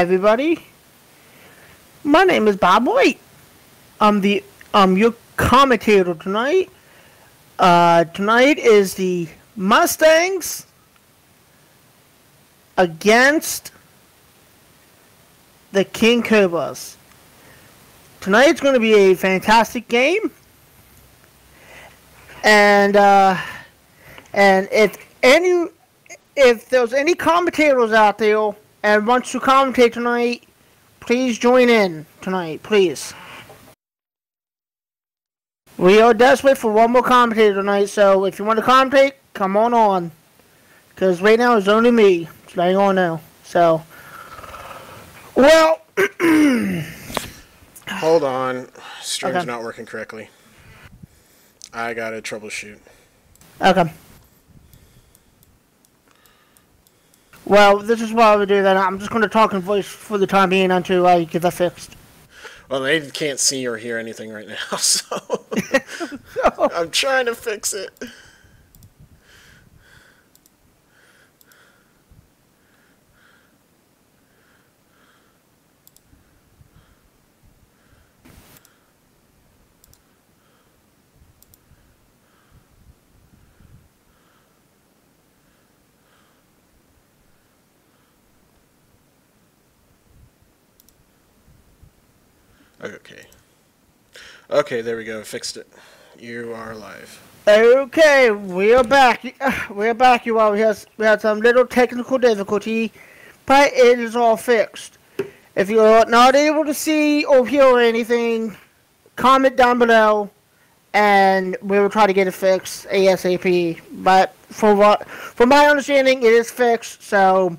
everybody. My name is Bob White. I'm the um your commentator tonight. Uh, tonight is the Mustangs against the King Cobras. Tonight's going to be a fantastic game, and uh, and if any if there's any commentators out there and wants to commentate tonight, please join in tonight, please. We are desperate for one more commentator tonight, so if you want to commentate, come on on. Because right now it's only me. It's right on now. So, well. Hold on. Stream's Okay. not working correctly. I gotta troubleshoot. Okay. Well, this is what I would do then. I'm just going to talk in voice for the time being until I get that fixed. Well, they can't see or hear anything right now, so I'm trying to fix it. Okay. Okay, there we go. Fixed it. You are live. Okay, we are back. We are back, you all. We had, we had some little technical difficulty, but it is all fixed. If you're not able to see or hear anything, comment down below, and we will try to get it fixed ASAP. But for what, from my understanding, it is fixed. So,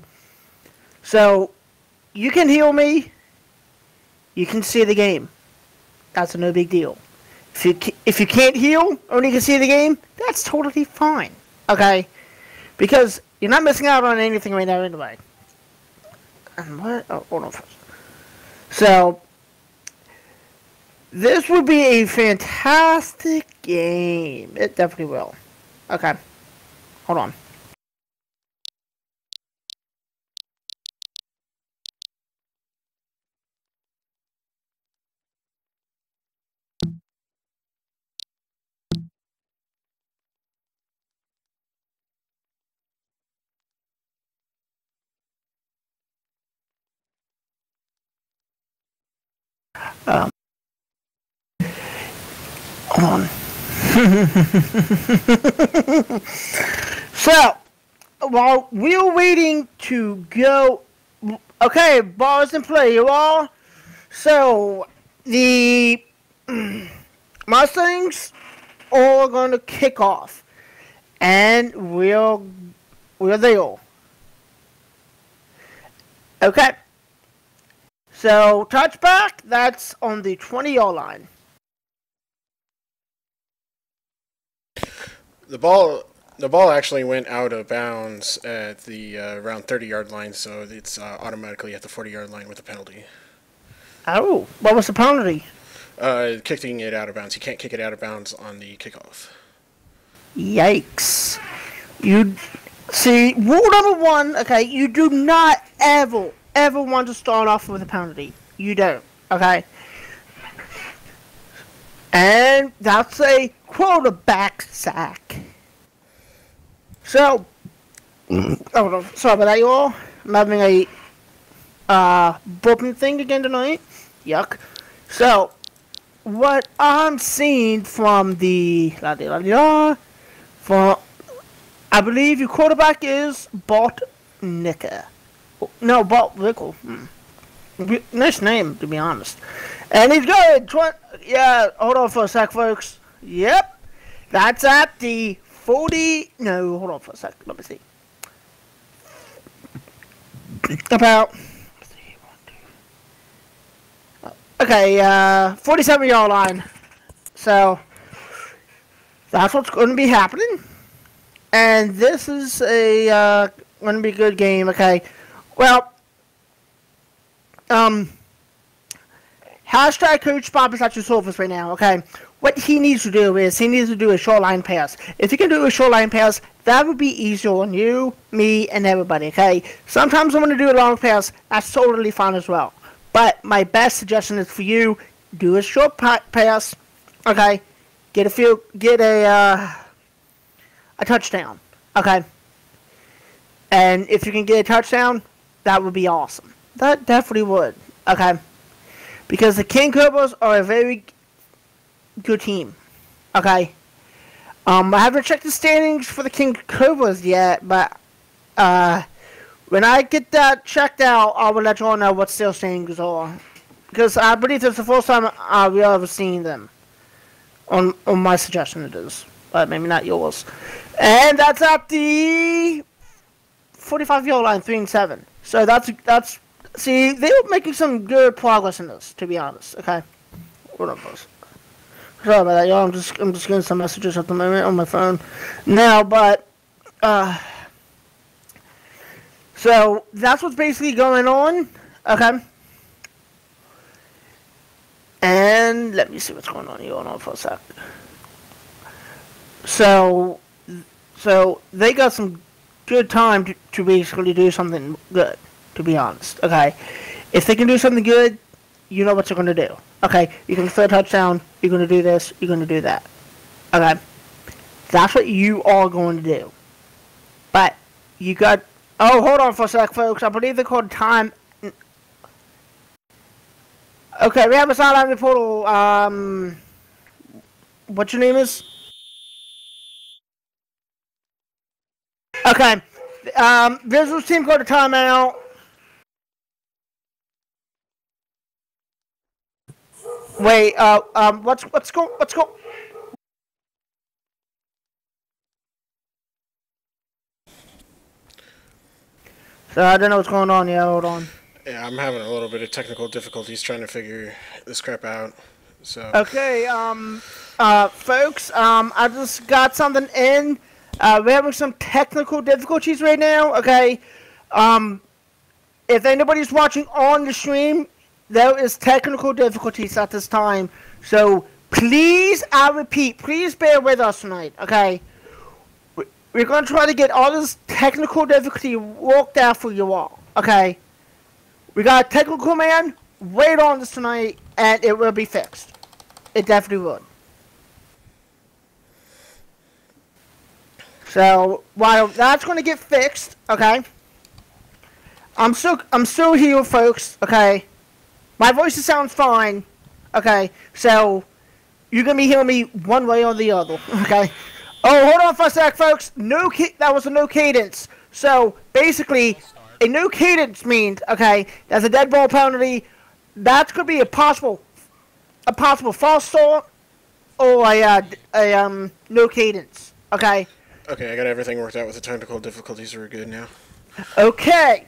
so you can hear me. You can see the game. That's no big deal. If you if you can't heal you can see the game, that's totally fine. Okay, because you're not missing out on anything right now anyway. And what? Oh, hold on. So this would be a fantastic game. It definitely will. Okay, hold on. Um, hold on. so, while we're waiting to go, okay, bars in play, you all. So, the Mustangs are going to kick off, and we're we're there. Okay. So touchback, that's on the 20 yard line. The ball, the ball actually went out of bounds at the uh, around 30 yard line, so it's uh, automatically at the 40 yard line with a penalty. Oh, what was the penalty? Uh, kicking it out of bounds. You can't kick it out of bounds on the kickoff. Yikes. You see, rule number one, okay, you do not ever, ever want to start off with a penalty. You don't, okay? And that's a quarterback sack. So, oh, no, sorry about that, you all. I'm having a uh, burping thing again tonight. Yuck. So, what I'm seeing from the la di la di la, for I believe your quarterback is Bart Nicker. No, Bart Rickle. Hmm. Nice name, to be honest. And he's good. Tw- yeah, hold on for a sec, folks. Yep. That's at the 40. No, hold on for a sec. Let me see. About. two. Okay, uh, 47 yard line. So, that's what's going to be happening. And this is a uh, going to be a good game. Okay, well, um, hashtag Coach Bob is at your service right now. Okay, what he needs to do is he needs to do a shoreline pass. If he can do a shoreline pass, that would be easier on you, me, and everybody. Okay. Sometimes I'm gonna do a long pass. That's totally fine as well. But my best suggestion is for you do a short pass. Okay. Get a few. Get a uh, a touchdown. Okay. And if you can get a touchdown, that would be awesome. That definitely would. Okay. Because the King Cobras are a very good team. Okay. Um, I haven't checked the standings for the King Cobras yet, but uh, when I get that checked out, I will let you all know what their standings are. Because I believe it's the first time we ever seen them. On on my suggestion, it is, but maybe not yours. And that's at the 45 yard line, three and seven. So that's that's see they were making some good progress in this, to be honest. Okay, hold on, folks. Sorry about that, y'all. I'm just I'm just getting some messages at the moment on my phone now, but uh, so that's what's basically going on. Okay. And let me see what's going on here. Hold on for a sec. So, so they got some good time to, to basically do something good. To be honest, okay. If they can do something good, you know what you're going to do. Okay, going to throw a touchdown, you're going to do this, you're going to do that. Okay? That's what you are going to do. But, you got... Oh, hold on for a sec, folks. I believe they called time... Okay, we have a sideline reporter. Um... What your name is? Okay. Um, Visuals team go to timeout. Wait, uh, um, what's what's go what's go? So I don't know what's going on. Yeah, hold on. Yeah, I'm having a little bit of technical difficulties trying to figure this crap out. So. Okay, um, uh, folks, um, I just got something in. Uh, we're having some technical difficulties right now. Okay, um, if anybody's watching on the stream, there is technical difficulties at this time. So please, I repeat, please bear with us tonight, okay? We're going to try to get all this technical difficulty worked out for you all, okay? We got a technical man. Wait on this tonight, and it will be fixed. It definitely would. So while that's going to get fixed, okay? I'm still I'm still here, folks. Okay. My voice sounds fine. Okay, so you're gonna be hearing me one way or the other. Okay. Oh, hold on for a sec, folks. No, that was a no cadence. So basically, a no cadence means okay. There's a dead ball penalty. That's gonna be a possible, a possible false start or a, uh, a um no cadence. Okay. Okay, I got everything worked out with the technical difficulties. We're good now. Okay.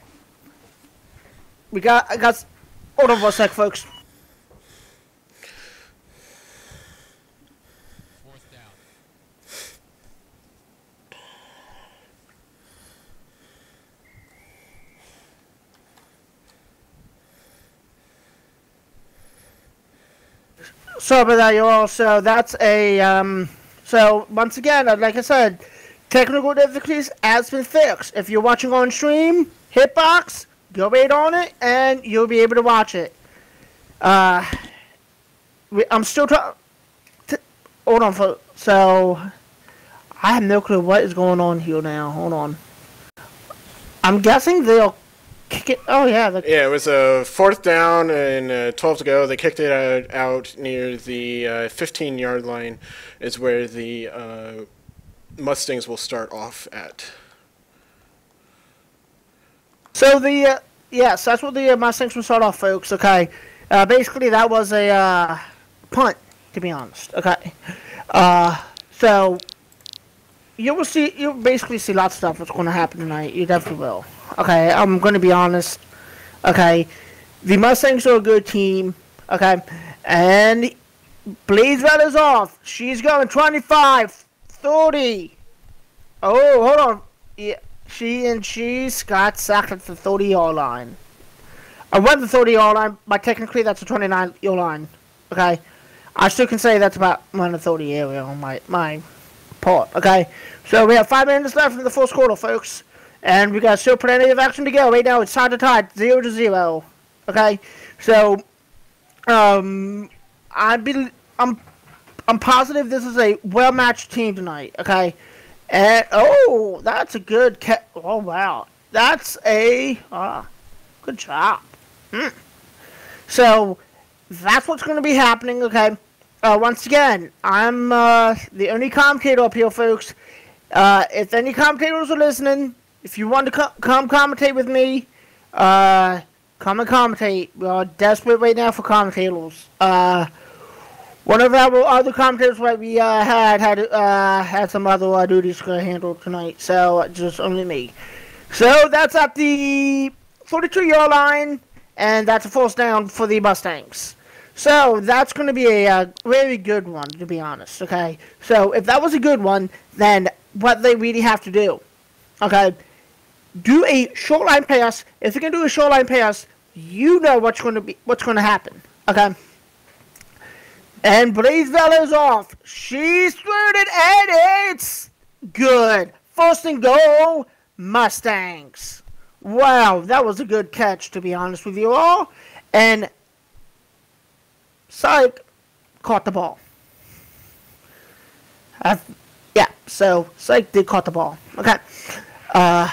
We got I got Hold on for a sec, folks. Sorry about that, you all. So that's a um. So once again, like I said, technical difficulties has been fixed. If you're watching on stream, hitbox, Go wait on it, and you'll be able to watch it. Uh, I'm still trying. Hold on, for so I have no clue what is going on here now. Hold on. I'm guessing they'll kick it. Oh yeah. Yeah, it was a fourth down and uh, 12 to go. They kicked it out, out near the uh, 15 yard line. Is where the uh, Mustangs will start off at. So the uh, yes, that's what the uh, Mustangs will start off, folks. Okay, uh, basically that was a uh, punt, to be honest. Okay, uh, so you will see, you'll basically see lots of stuff that's going to happen tonight. You definitely will. Okay, I'm going to be honest. Okay, the Mustangs are a good team. Okay, and Blaze Red is off. She's going 25, 30. Oh, hold on. Yeah. She and she got sacked at the 30 yard line. I went the 30 yard line, but technically that's a 29 yard line. Okay? I still can say that's about one the area on my my part. Okay, so we have five minutes left in the fourth quarter, folks, and we got still plenty of action to go. Right now, it's tied to tie zero to zero. Okay, so um, I be I'm I'm positive this is a well matched team tonight. Okay, and oh, that's a good Oh wow, that's a ah, good job. Hmm. So that's what's going to be happening. Okay. Uh, once again, I'm uh, the only commentator up here, folks. Uh, if any commentators are listening, if you want to co- come commentate with me, uh, come and commentate. We are desperate right now for commentators. Uh, one of our other commentators that we uh, had had uh, had some other uh, duties to handle tonight, so just only me. So that's at the 42 yard line, and that's a first down for the Mustangs. So that's going to be a, a very good one, to be honest. Okay, so if that was a good one, then what they really have to do, okay, do a short line pass. If you can do a short line pass, you know what's going to be what's going to happen. Okay. And Blaze is off. She's it, and it's good. First and goal, Mustangs. Wow, that was a good catch, to be honest with you all. And Psych caught the ball. Uh, yeah, so Psych did caught the ball. Okay. Uh,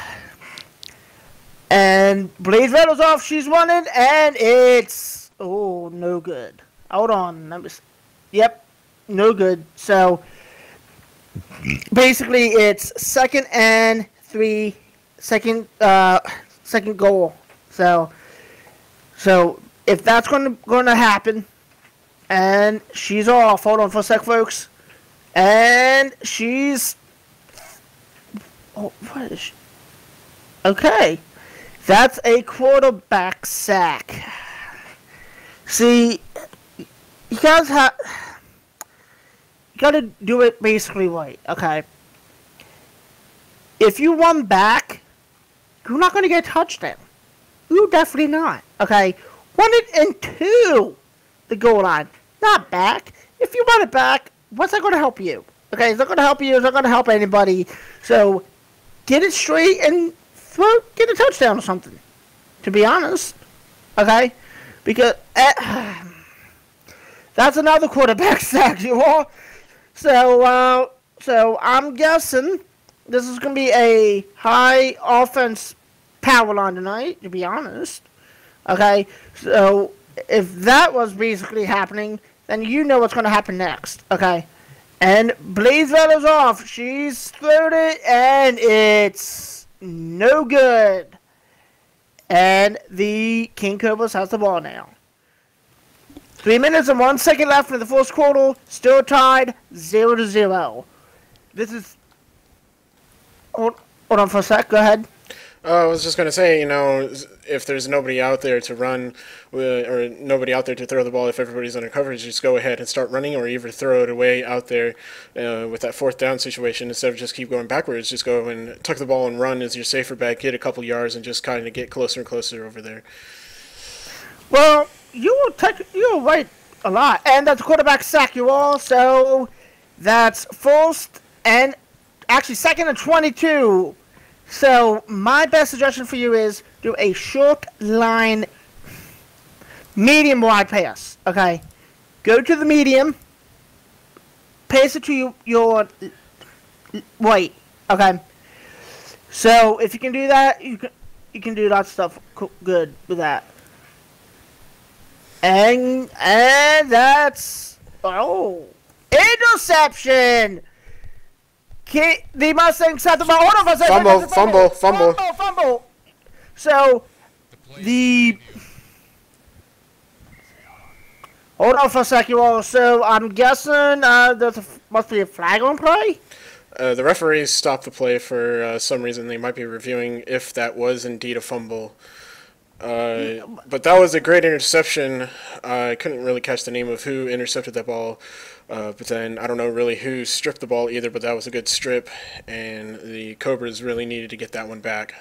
and Blaze Rattles off. She's running, and it's oh no good. Hold on, let me. Yep, no good. So basically, it's second and three, second uh, second goal. So so if that's going to going to happen, and she's off. Hold on for a sec, folks. And she's. Oh, what is she? Okay. That's a quarterback sack. See, you guys have. You gotta do it basically right, okay? If you run back, you're not gonna get a touchdown. You're definitely not, okay? One and two the goal line, not back. If you run it back, what's that to help you? Okay, it's not to help you. It's not to help anybody. So get it straight and throw, get a touchdown or something. To be honest, okay, because uh, that's another quarterback sack, you all. So, uh, so I'm guessing this is going to be a high offense power line tonight. To be honest, okay. So if that was basically happening, then you know what's going to happen next, okay? And Blaze is off. She's thrown it, and it's no good. And the King Cobras has the ball now. Three minutes and one second left in the fourth quarter. Still tied, zero to zero. This is. Hold, hold on for a sec. Go ahead. Uh, I was just going to say, you know, if there's nobody out there to run uh, or nobody out there to throw the ball, if everybody's under coverage, just go ahead and start running or even throw it away out there uh, with that fourth down situation instead of just keep going backwards. Just go and tuck the ball and run as your safer bet, get a couple yards, and just kind of get closer and closer over there. Well, you will take, you will right a lot. And that's quarterback sack you all, so that's first and actually second and 22 so my best suggestion for you is do a short line medium wide pass. Okay. Go to the medium. Pass it to you, your right. Okay. So if you can do that, you can you can do that stuff good with that. And and that's oh interception the Mustangs have the ball. Hold on for a second. Fumble, fumble, fumble, fumble, fumble. So the hold on for a second, all. So I'm guessing uh, there must be a flag on play. Uh, the referees stopped the play for uh, some reason. They might be reviewing if that was indeed a fumble. Uh, but that was a great interception. I couldn't really catch the name of who intercepted that ball. Uh, but then I don't know really who stripped the ball either, but that was a good strip, and the Cobras really needed to get that one back.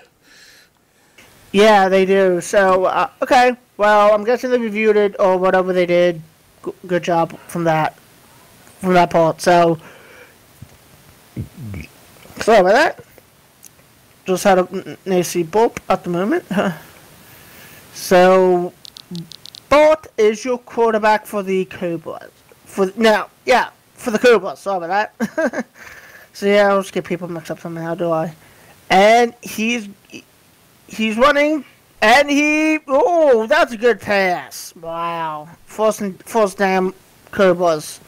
Yeah, they do. So, uh, okay. Well, I'm guessing they reviewed it or whatever they did. G- good job from that from that part. So sorry about that. Just had a nasty burp at the moment. so Bart is your quarterback for the Cobras. For now, yeah, for the Cobras. Sorry about that. so yeah, I always get people mixed up somehow, do I? And he's he's running, and he oh, that's a good pass. Wow, and first down, Cobras.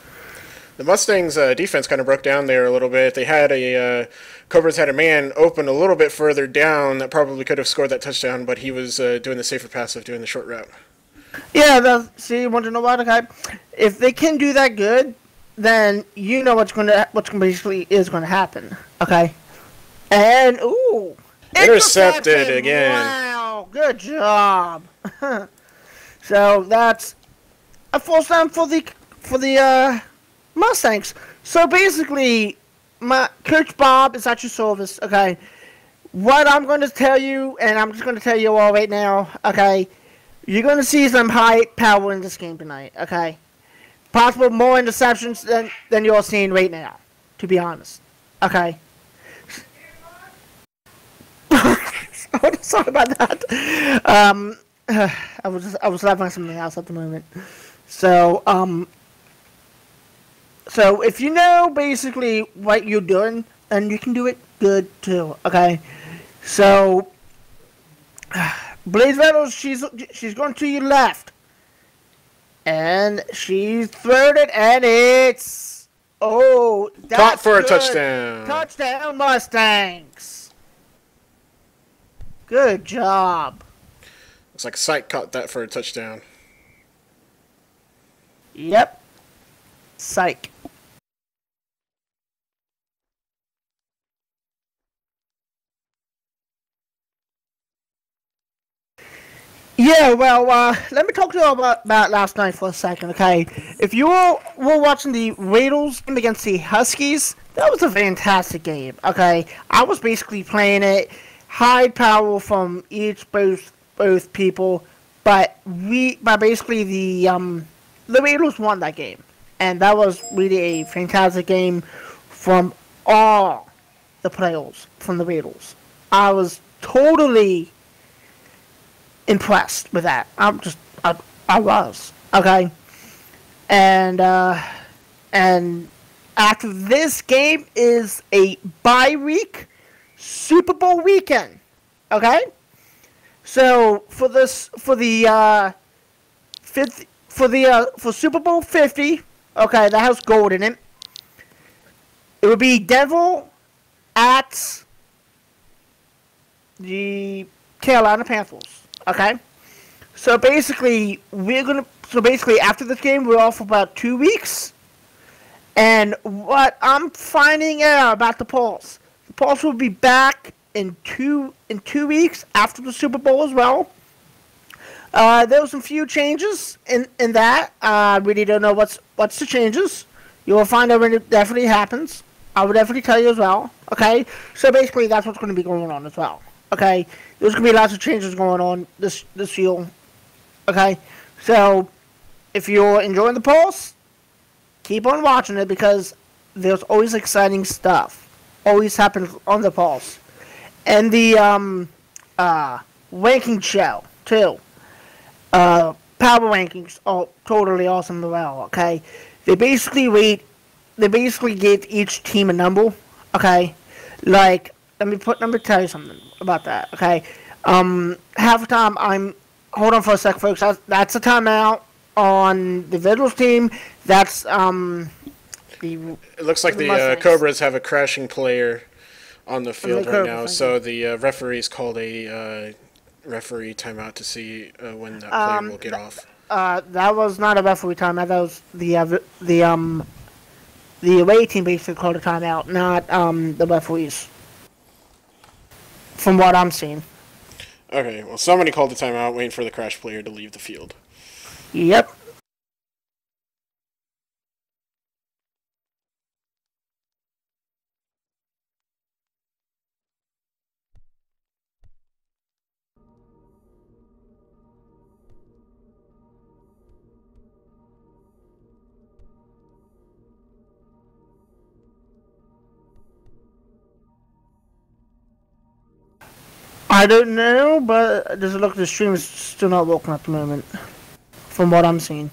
The Mustangs' uh, defense kind of broke down there a little bit. They had a uh, Cobras had a man open a little bit further down that probably could have scored that touchdown, but he was uh, doing the safer pass of doing the short route. Yeah, the, see, you want to know what? Okay, if they can do that good, then you know what's going to what's basically is going to happen. Okay, and ooh, intercepted again. Wow, good job. so that's a full time for the for the uh, Mustangs. So basically, my Coach Bob is at your service. Okay, what I'm going to tell you, and I'm just going to tell you all right now. Okay you're going to see some high power in this game tonight, okay? Possible more interceptions than, than you're seeing right now, to be honest. Okay? Sorry about that. Um, I was just, I was laughing at something else at the moment. So, um, so if you know basically what you're doing, then you can do it good too. Okay, so Blaze Reynolds, she's she's going to your left. And she's thrown it, and it's oh, that's caught for good. a touchdown. Touchdown, Mustangs. Good job. Looks like Psych caught that for a touchdown. Yep. Psych. Yeah, well, uh, let me talk to you about, about last night for a second, okay? If you were, were watching the Raiders game against the Huskies, that was a fantastic game, okay? I was basically playing it high power from each both both people, but we, but basically the um the Raiders won that game, and that was really a fantastic game from all the players from the Raiders. I was totally impressed with that. I'm just, I, I was okay, and uh, and after this game is a bye week, Super Bowl weekend. Okay, so for this for the uh, fifth for the uh, for Super Bowl fifty, okay, that has gold in it. It would be Denver at the Carolina Panthers. Okay. So basically, we're gonna. So basically, after this game, we're off for about two weeks. And what I'm finding out about the Pulse, the Pulse will be back in two in two weeks after the Super Bowl as well. Uh, there was some few changes in in that. I uh, really don't know what's what's the changes. You will find out when it definitely happens. I will definitely tell you as well. Okay, so basically that's what's going to be going on as well. Okay, there's gonna be lots of changes going on this this year. Okay, so if you're enjoying the pulse, keep on watching it because there's always exciting stuff. Always happens on the pulse, and the um uh ranking show too. Uh, power rankings are totally awesome as well. Okay, they basically rate. They basically give each team a number. Okay, like let me put let me tell you something about that. Okay, um, half the time I'm hold on for a sec, folks. That's a timeout on the Vigils team. That's um. The, it looks like the, the uh, Cobras have a crashing player on the field the right now, so the uh, referee's called a uh, referee timeout to see uh, when that player um, will get th- off. Uh, that was not a referee timeout. That was the uh, the um the away team basically called a timeout, not um the referees from what I'm seeing. Okay, well, somebody called the timeout, waiting for the crash player to leave the field. Yep. I don't know, but there's a look the stream is still not working at the moment. From what I'm seeing.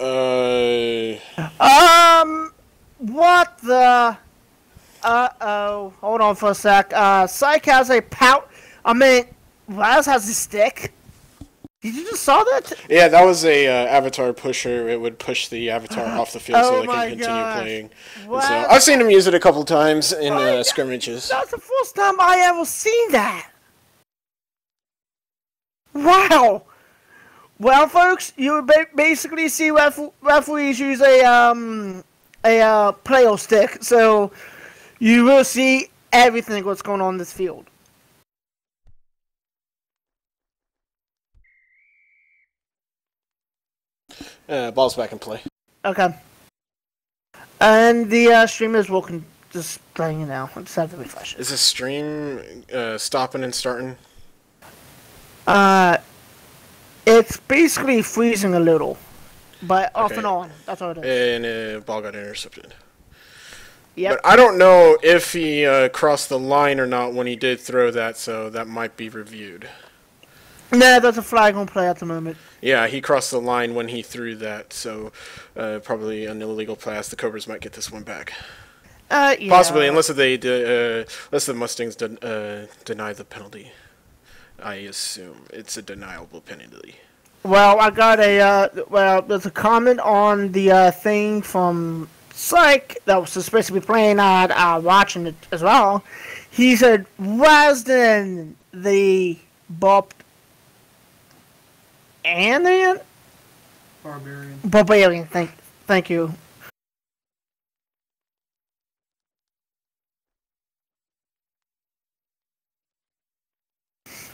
Uh. Um. What the? Uh oh. Hold on for a sec. Uh, Psych has a pout. I mean, Raz has a stick. Did you just saw that? Yeah, that was a uh, avatar pusher. It would push the avatar off the field Oh so they can continue gosh. playing. What? So I've seen him use it a couple times in uh, scrimmages. That's the first time I ever seen that. Wow. Well, folks, you basically see ref- referees use a um a uh, player stick, so you will see everything what's going on in this field. Uh, ball's back in play. Okay. And the uh, stream is working, just playing it now. Let's have to refresh it. Is the stream uh, stopping and starting? Uh, it's basically freezing a little, but off Okay. and on. That's all it is. And uh, ball got intercepted. Yep. But I don't know if he uh, crossed the line or not when he did throw that, so that might be reviewed. No, there's a flag on play at the moment. Yeah, he crossed the line when he threw that, so uh, probably an illegal pass. The Cobras might get this one back. Uh, yeah. Possibly, unless they de- uh, unless the Mustangs de- uh, deny the penalty. I assume it's a deniable penalty. Well, I got a uh, well. There's a comment on the uh, thing from Psych that was supposed to be playing on uh, watching it as well. He said, "Rasden the Bob and then Barbarian. barbarian." Thank, thank you.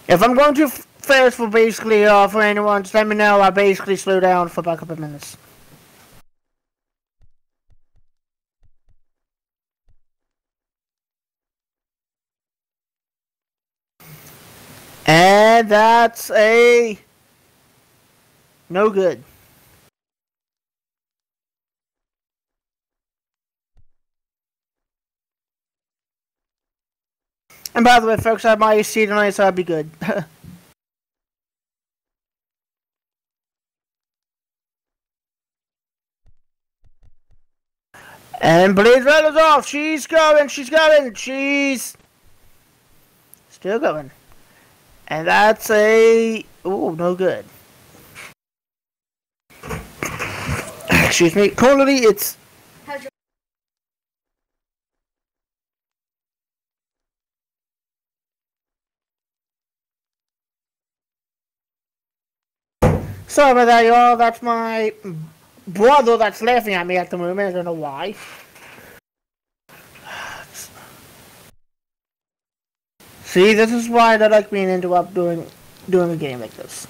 If I'm going too fast for basically uh, for anyone, just let me know. I basically slow down for about a couple of minutes. And that's a no good. And by the way, folks, I have my AC tonight, so I'll be good. and Blaze is off. She's going. She's going. She's still going. And that's a oh no good. Excuse me. Currently, it's Sorry about that, y'all. That's my brother that's laughing at me at the moment. I don't know why. See, this is why I like being interrupted doing doing a game like this.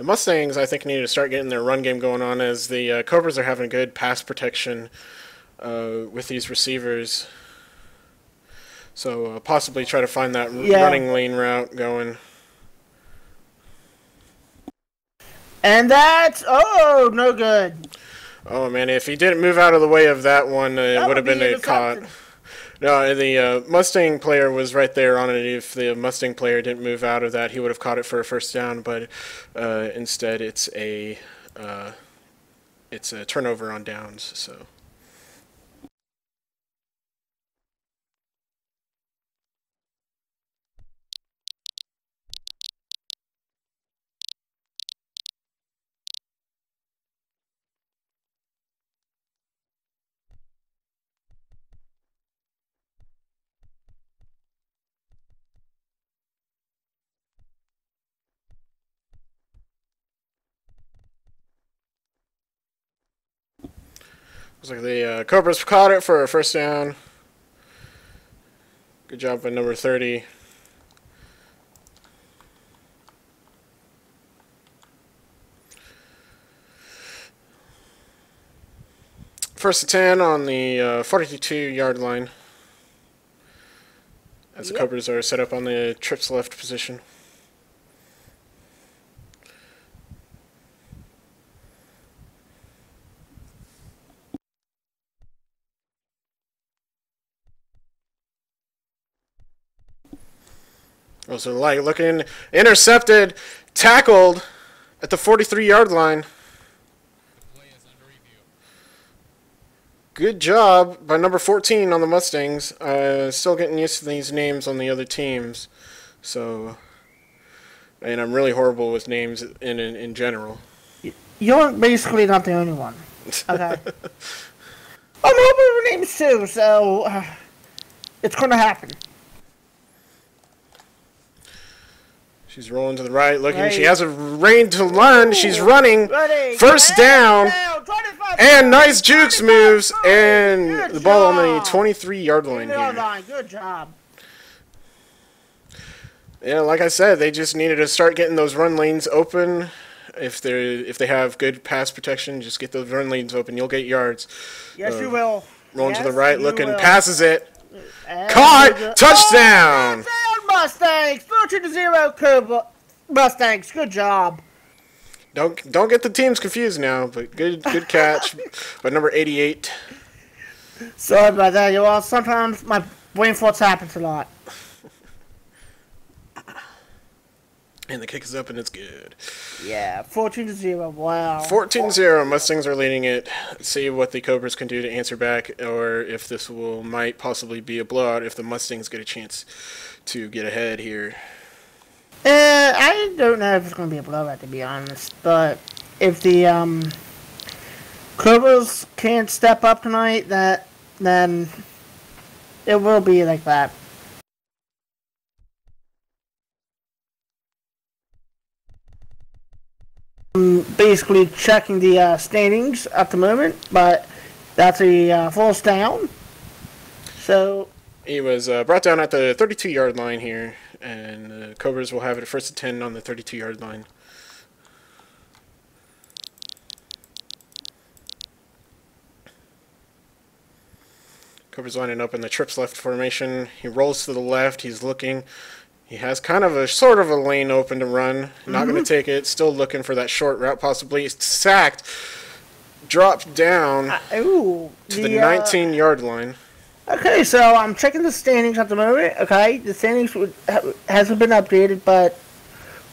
The Mustangs, I think, need to start getting their run game going on as the uh, Cobras are having good pass protection uh, with these receivers. So uh, possibly try to find that r- Yeah. running lane route going. And that's oh no good. Oh man, if he didn't move out of the way of that one, uh, it would have been a caught. No, the uh, Mustang player was right there on it. If the Mustang player didn't move out of that, he would have caught it for a first down. But uh, instead, it's a uh, it's a turnover on downs. So looks like the uh, Cobras caught it for a first down. Good job by number thirty. First and 10 on the uh, 42 yard line. As the Yep. Cobras are set up on the trips left position. To the light, looking intercepted, tackled at the 43 yard line. Good job by number 14 on the Mustangs. Uh, still getting used to these names on the other teams. So, and I'm really horrible with names in in, in general. You're basically not the only one. Okay. I'm hoping with names too, so uh, it's gonna happen. She's rolling to the right, looking. She has a rein to run. She's running. First down. down, And nice jukes moves. And Good the ball on the 23 yard line Good here. line, Good job. Yeah, like I said, they just needed to start getting those run lanes open. If they if they have good pass protection, just get those run lanes open. You'll get yards. Yes, Uh, you will. Rolling to the right, looking, will. passes it. And Caught! Touchdown! Oh, touchdown, Mustangs! 13 to 0, Cobra. Mustangs. Good job. Don't don't get the teams confused now, but good good catch by number 88. Sorry about that, you all. Sometimes my brain farts happens a lot. And the kick is up and it's good. Yeah, 14 to 0. Wow. 14-0, Mustangs are leading it. See what the Cobras can do to answer back, or if this will might possibly be a blowout if the Mustangs get a chance to get ahead here. Uh, I don't know if it's going to be a blowout, to be honest. But if the um, Cobras can't step up tonight, that then it will be like that. I'm basically checking the uh, standings at the moment, but that's a uh, false down. So He was uh, brought down at the 32-yard line here, and the Cobras will have it first and 10 on the 32-yard line. Cobras lining up in the trips left formation. He rolls to the left. He's looking. He has kind of a sort of a lane open to run. Not going to take it. Still looking for that short route, possibly. It's sacked. Dropped down ooh, to the uh, 19 yard line. Okay, so I'm checking the standings at the moment. Okay, the standings would, ha- hasn't been updated, but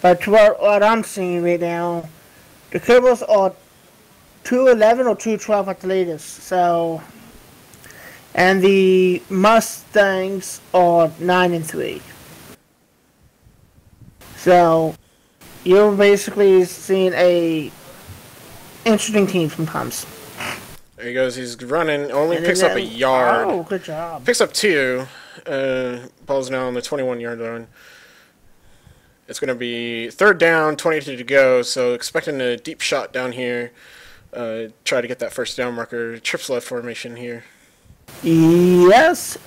but to what, what I'm seeing right now, the Cobras are two eleven or two twelve at the latest. So, and the Mustangs are nine and three. So, you're basically seeing a interesting team sometimes. There he goes. He's running. Only And picks up a yard. Oh, good job. Picks up two. Uh, ball's now on the 21 yard line. It's going to be third down, 22 to go. So expecting a deep shot down here. Uh, try to get that first down marker. Trips left formation here. Yes,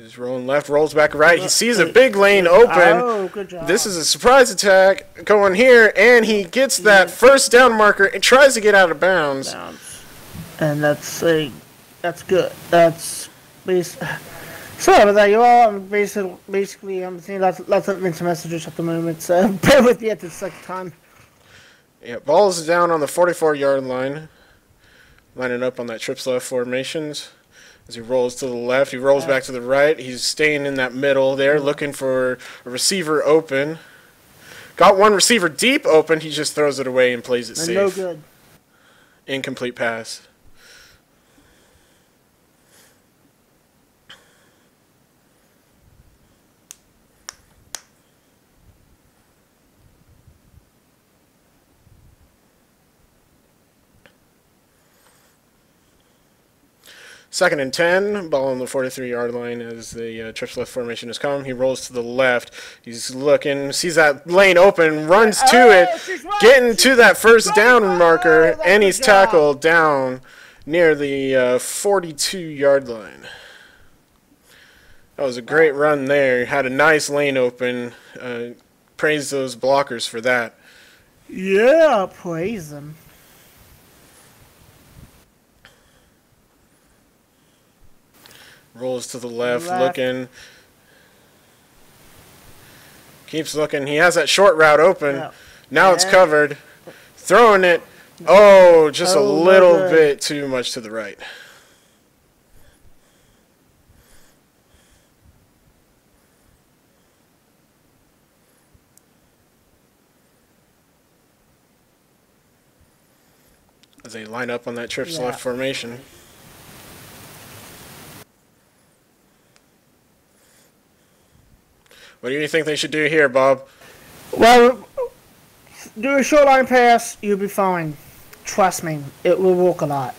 He's rolling left, rolls back right. He sees a big lane oh, open. Oh, good job. This is a surprise attack going here, and he gets that first down marker and tries to get out of bounds. bounce. And that's a, that's good. That's bas Sorry about that, you all. I'm basically, basically, I'm seeing lots, lots of instant messages at the moment, so bear with me at this second time. Yeah, ball's down on the 44 yard line. Lining up on that trips left formations. As he rolls to the left, he rolls back to the right. He's staying in that middle there, mm-hmm. looking for a receiver open. Got one receiver deep open. He just throws it away and plays it And safe. no good. Incomplete pass. Second and 10, ball on the 43 yard line as the uh, left formation has come. He rolls to the left. He's looking, sees that lane open, runs to Oh, it, right. getting to that first down Oh, marker, that's and he's tackled down near the uh, 42 yard line. That was a great run there. Had a nice lane open. Uh, praise those blockers for that. Yeah, praise them. Rolls to the left, left. looking. Keeps looking. He has that short route open. Yep. Now yeah. it's covered. Throwing it. Oh, just oh, a little good. bit too much to the right. As they line up on that trips yeah. left formation. What do you think they should do here, Bob? Well, do a short line pass, you'll be fine. Trust me, it will work a lot.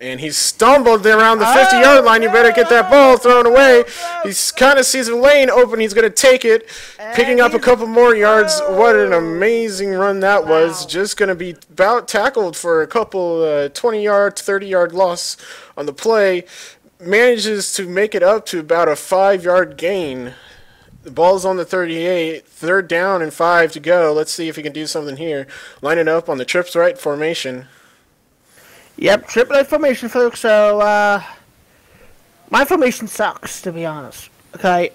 And he stumbled around the 50 yard line. You better get that ball thrown away. He kind of sees a lane open. He's going to take it, picking up a couple more yards. What an amazing run that was. Just going to be about tackled for a couple uh, 20 yard, 30 yard loss on the play. Manages to make it up to about a five yard gain. The ball's on the 38, third down and five to go. Let's see if he can do something here. Line it up on the trips right formation. Yep, trip A formation, folks. So, uh, my formation sucks, to be honest. Okay,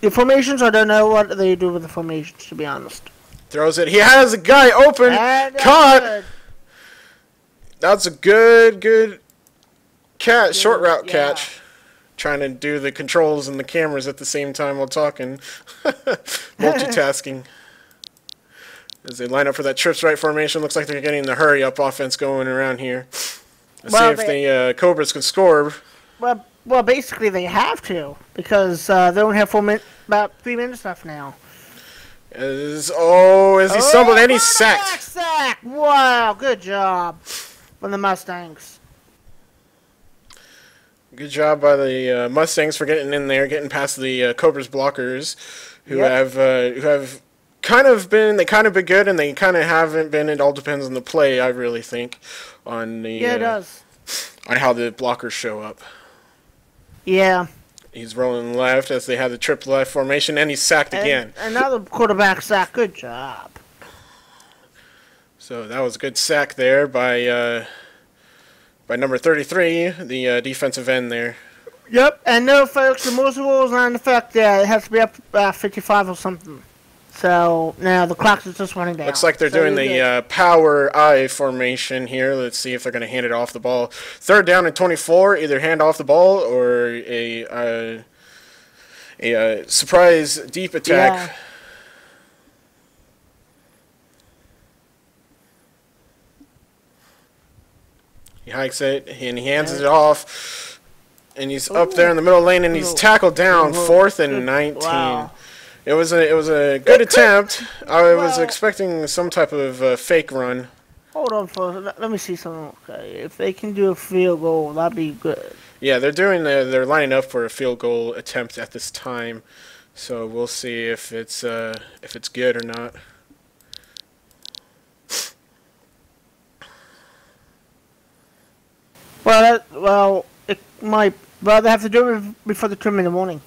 the formations, I don't know what they do with the formations, to be honest. Throws it. He has a guy open. And Caught. That's a good, good catch, short route yeah. catch. Trying to do the controls and the cameras at the same time while talking. Multitasking. As they line up for that trips right formation, looks like they're getting the hurry up offense going around here. Let's Well, see if they- the uh, Cobras can score. Well, well, basically they have to because uh, they only have four min- about three minutes left now. As, oh, as he stumbled and he's sacked. Sack! Wow, good job from the Mustangs. Good job by the uh, Mustangs for getting in there, getting past the uh, Cobras blockers, who Yep. have uh, who have kind of been they kind of been good and they kind of haven't been. It all depends on the play, I really think, on the Yeah, it uh, does. on how the blockers show up. Yeah. He's rolling left as they have the trip left formation, and he's sacked And again. Another quarterback sack. Good job. So that was a good sack there by uh, by number thirty three, the uh, defensive end there. Yep. And no, folks, the mercy rule is not in effect there. It has to be up uh, 55 or something. So now the clock is just running down. Looks like they're So doing the uh, power I formation here. Let's see if they're going to hand it off the ball. Third down and 24. Either hand off the ball or a uh, a uh, surprise deep attack. Yeah. He hikes it and he hands it off. And he's up there in the middle lane and he's tackled down, fourth and 19. wow. It was a it was a good attempt. I was expecting some type of uh, fake run. Hold on let me see something. Okay, if they can do a field goal, that'd be good. Yeah, they're doing the, they're lining up for a field goal attempt at this time, so we'll see if it's uh, if it's good or not. Well, that, well, it might. Well, they have to do it before the trim in the morning.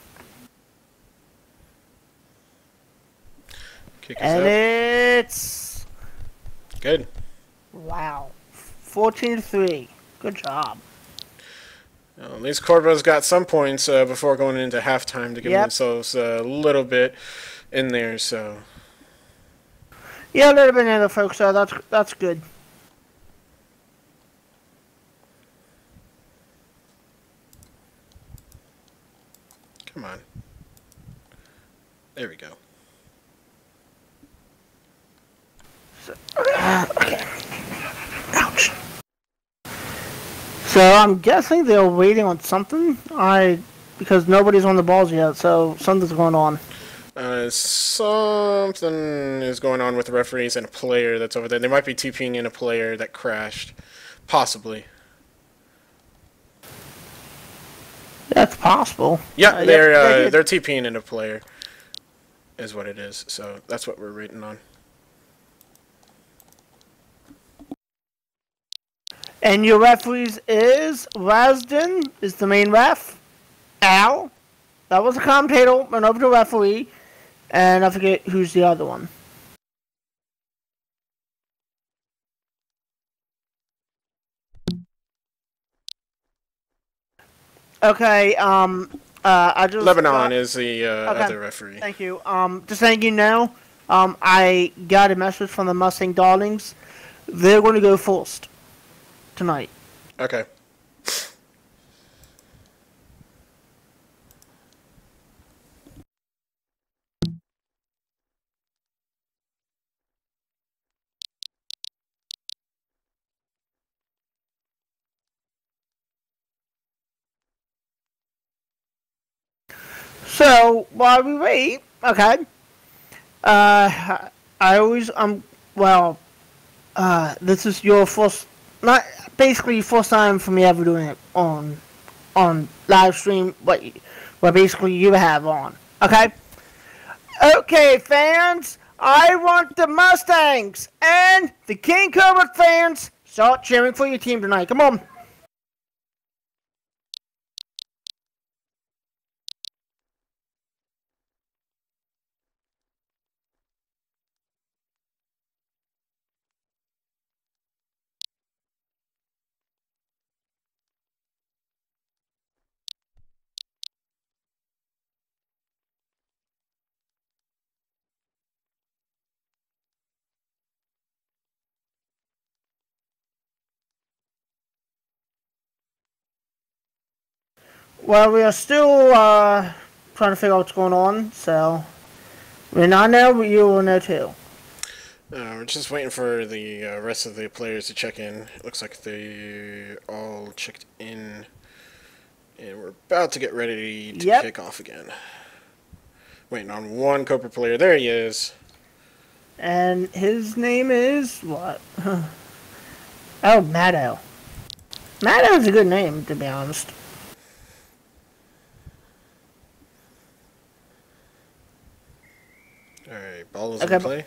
Kick And up. it's Good. wow, fourteen to three. Good job. Well, at least Cobras got some points uh, before going into halftime to give Yep. themselves a little bit in there. So Yeah, a little bit of folks. So that's that's good. come on. There we go. Ouch. So I'm guessing they're waiting on something. I because nobody's on the balls yet, so something's going on. Uh, something is going on with the referees and a player that's over there. They might be TPing in a player that crashed, possibly. That's possible. Yeah, Uh, they're yeah, they uh, they're TPing in a player, is what it is. So that's what we're rating on. And your referees is Rasden is the main ref. Al, that was the commentator, went over to referee, and I forget who's the other one. Okay, um, uh, I just Lebanon got- is the uh, Okay. other referee. Thank you. Um, just letting you know, um, I got a message from the Mustang Darlings. They're going to go first tonight. Okay. So while we wait, okay. Uh, I always um well, uh, this is your first not basically first time for me ever doing it on on live stream. What what basically you have on, okay? Okay, fans. I want the Mustangs and the King Cobra fans start cheering for your team tonight. Come on. Well, we are still uh, trying to figure out what's going on, so we're not know, but you will know too. Uh, we're just waiting for the uh, rest of the players to check in. It looks like they all checked in, and we're about to get ready to Yep. kick off again. Waiting on one Cobra player. There he is. And his name is what? oh, Maddo. Maddo's a good name, to be honest. Ball is Okay, in play.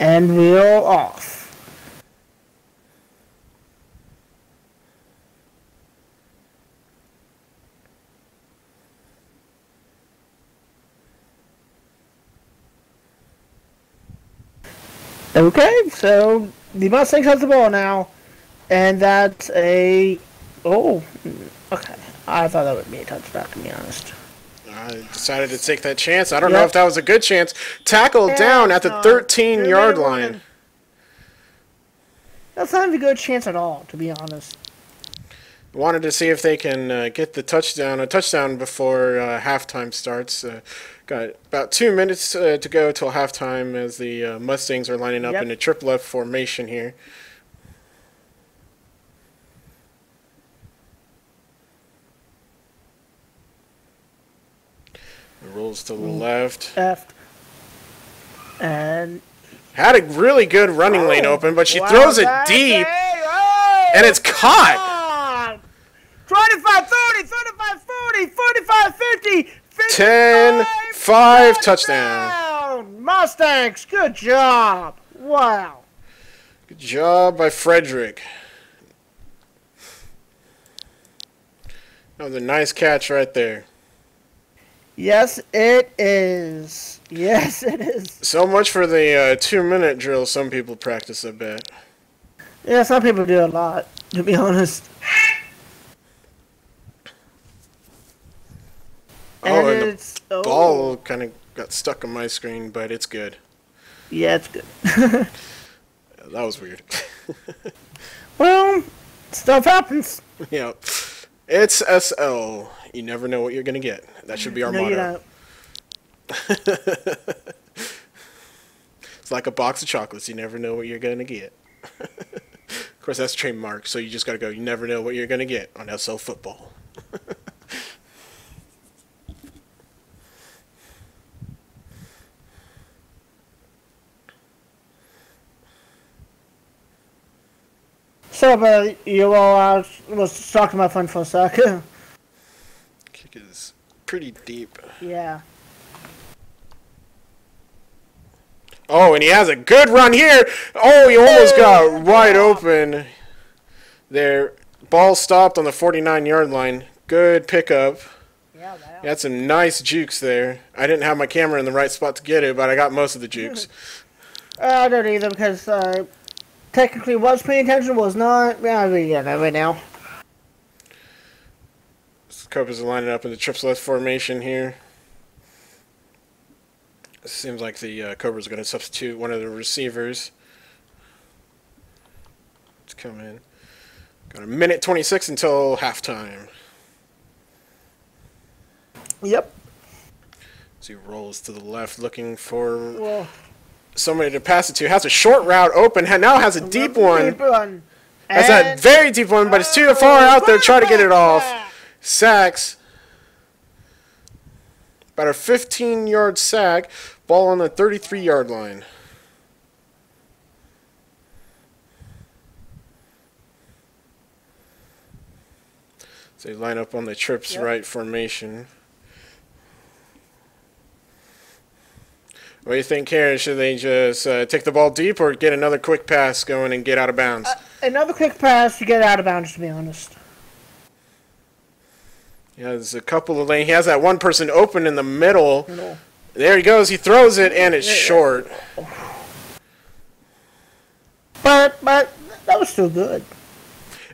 And we're off. Okay, so the Mustangs has the ball now, and that's a oh, okay. I thought that would be a touchdown, to be honest. I decided to take that chance. I don't know if that was a good chance. Tackled Yeah, down at the 13 You're yard really line. running. That's not a good chance at all, to be honest. Wanted to see if they can uh, get the touchdown, a touchdown before uh, halftime starts. Uh, got about two minutes uh, to go till halftime as the uh, Mustangs are lining up Yep. in a triple F formation here. It rolls to the left. Left. And Had a really good running lane oh, open, but she Oh, Wow, throws it deep. oh, and it's caught. 25, 30, 35, 40, 45, 50, 55, 10, 5, touchdown. touchdown. Mustangs, good job. Wow. Good job by Frederick. That was a nice catch right there. Yes, it is. Yes, it is. So much for the uh, two minute drill some people practice, I bet. Yeah, some people do a lot, to be honest. Oh, and the it's oh, ball kind of got stuck on my screen, but it's good. Yeah, it's good. That was weird. well, stuff happens. yeah. It's SL. You never know what you're going to get. That should be our no, motto. It's like a box of chocolates. You never know what you're going to get. of course, that's trademark, so you just got to go, you never know what you're going to get on SL football. So, but you all uh, was talking about fun for a sec. Kick is pretty deep. yeah. Oh, and he has a good run here. Oh, he almost got wide open. There, ball stopped on the 49 yard line. Good pickup. Yeah, that. Got some nice jukes there. I didn't have my camera in the right spot to get it, but I got most of the jukes. I don't either because uh, technically was paying attention, was not. Yeah, I mean, yeah, that right now. Cobras are lining up in the triple S formation here. Seems like the uh, Cobras are going to substitute one of the receivers. Let's come in. Got a minute 26 until halftime. Yep. As he rolls to the left, looking for Well, somebody to pass it to. Has a short route open. Now has a deep one. Deep one. Has a very deep one, but it's too far out there. Try to get it off. Sacks. About a 15 yard sack. Ball on the 33 yard line. So they line up on the trips Yep. right formation. What do you think here? Should they just uh, take the ball deep or get another quick pass going and get out of bounds? Another quick pass to get out of bounds, to be honest. He has a couple of lane. He has that one person open in the middle. There he goes. He throws it and it's short. But but that was still good.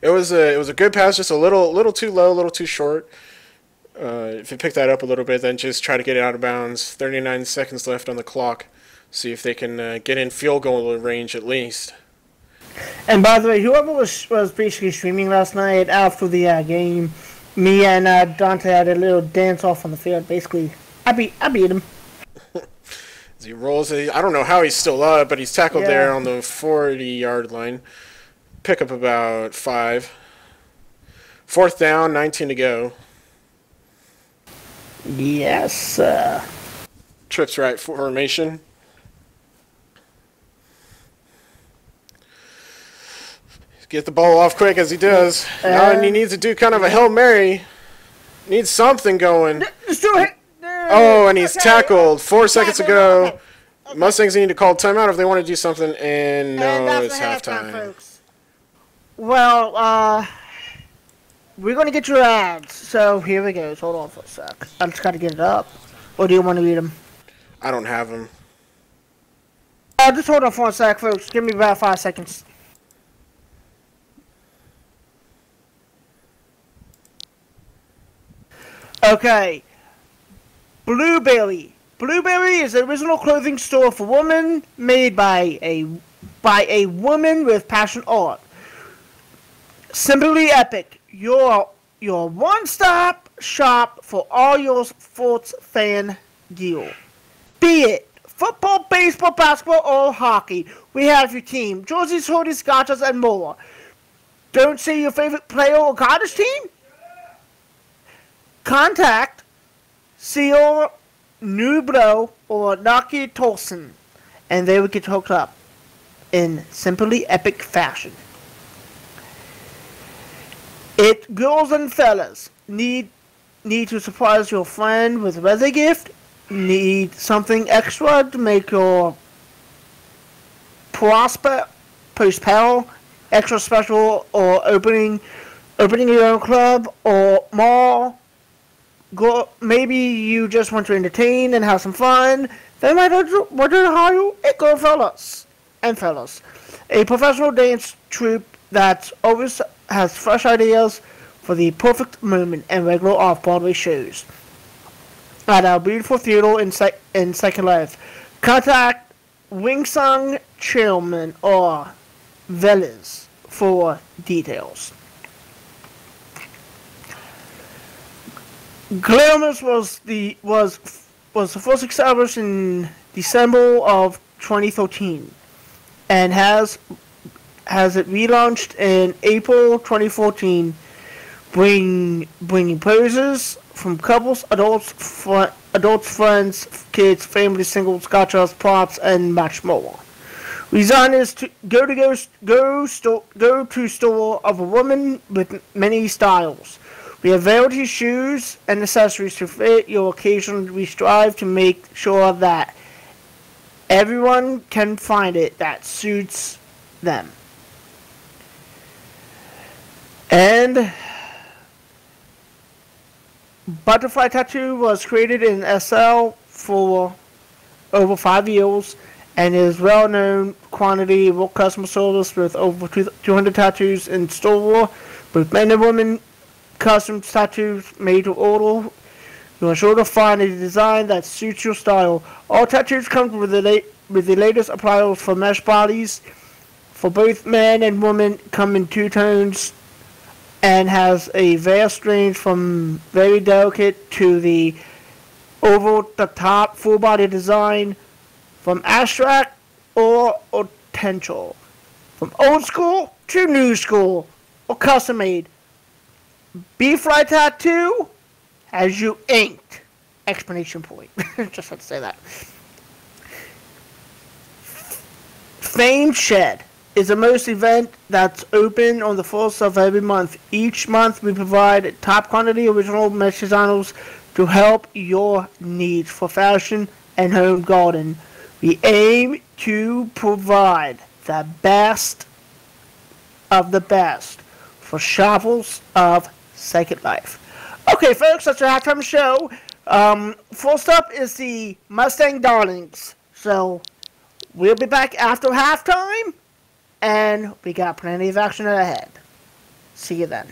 It was a it was a good pass, just a little little too low, a little too short. Uh, if you pick that up a little bit, then just try to get it out of bounds. 39 seconds left on the clock. See if they can uh, get in field goal range at least. And by the way, whoever was was basically streaming last night after the uh, game, me and uh, Dante had a little dance off on the field. Basically, I beat I beat him. As he rolls, I don't know how he's still up, but he's tackled Yeah. there on the 40 yard line. Pick up about five. Fourth down, 19 to go. Yes. Uh, Trips right formation. Get the ball off quick as he does. now Uh, he needs to do kind of a Hail Mary. Needs something going. just do it. Oh, and he's tackled. Four seconds ago. Mustangs need to call timeout if they want to do something, and no, it's halftime. folks. Well, uh, we're gonna get your ads. So here we go. Hold on for a sec. I just gotta get it up. Or do you want to read them? I don't have them. Uh, just hold on for a sec, folks. Give me about five seconds. Okay. Blueberry. Blueberry is the original clothing store for women made by a by a woman with passion art. Simply epic. Your your one-stop shop for all your sports fan gear. Be it football, baseball, basketball, or hockey, we have your team. Jerseys, hoodies, gotchas, and more. Don't say your favorite player or cottage team? Contact Seal Nublo or Naki Tolson, and they will get hooked up in simply epic fashion. It girls and fellas need need to surprise your friend with a birthday gift. Need something extra to make your prosper post pal extra special or opening opening your own club or mall go maybe you just want to entertain and have some fun. They might want to hire it go fellas and fellas. A professional dance troupe that always has fresh ideas for the perfect moment and regular off-broadway shows. At our beautiful theater in, Se- in second life contact wingsung chairman or Velas for details Glamis was the was was the first established in December of 2013, and has has it relaunched in April 2014, bring bringing poses from couples, adults, fr- adults, friends, kids, families, singles, gotchas, props, and much more. Resign is to go to go go store go to store of a woman with many styles. We have variety shoes and accessories to fit your occasion. We strive to make sure that everyone can find it that suits them. And Butterfly Tattoo was created in SL for over five years and is well known quantity of customer service with over 200 tattoos in store, both men and women custom tattoos made to order. You are sure to find a design that suits your style. All tattoos come with the with the latest apparel for mesh bodies. For both men and women, come in two tones, and has a vast range from very delicate to the over the top full body design, from abstract or potential, from old school to new school or custom made. B-Fly Tattoo as you inked. explanation point. Just had to say that. FaMESHed is a most event that's open on the first of every month. Each month we provide top quality original mesh designs to help your needs for fashion and home garden. We aim to provide the best of the best for shovels of Second Life. Okay, folks, that's our halftime show. Um, first up is the Mustang Darlings. So we'll be back after halftime, and we got plenty of action ahead. See you then.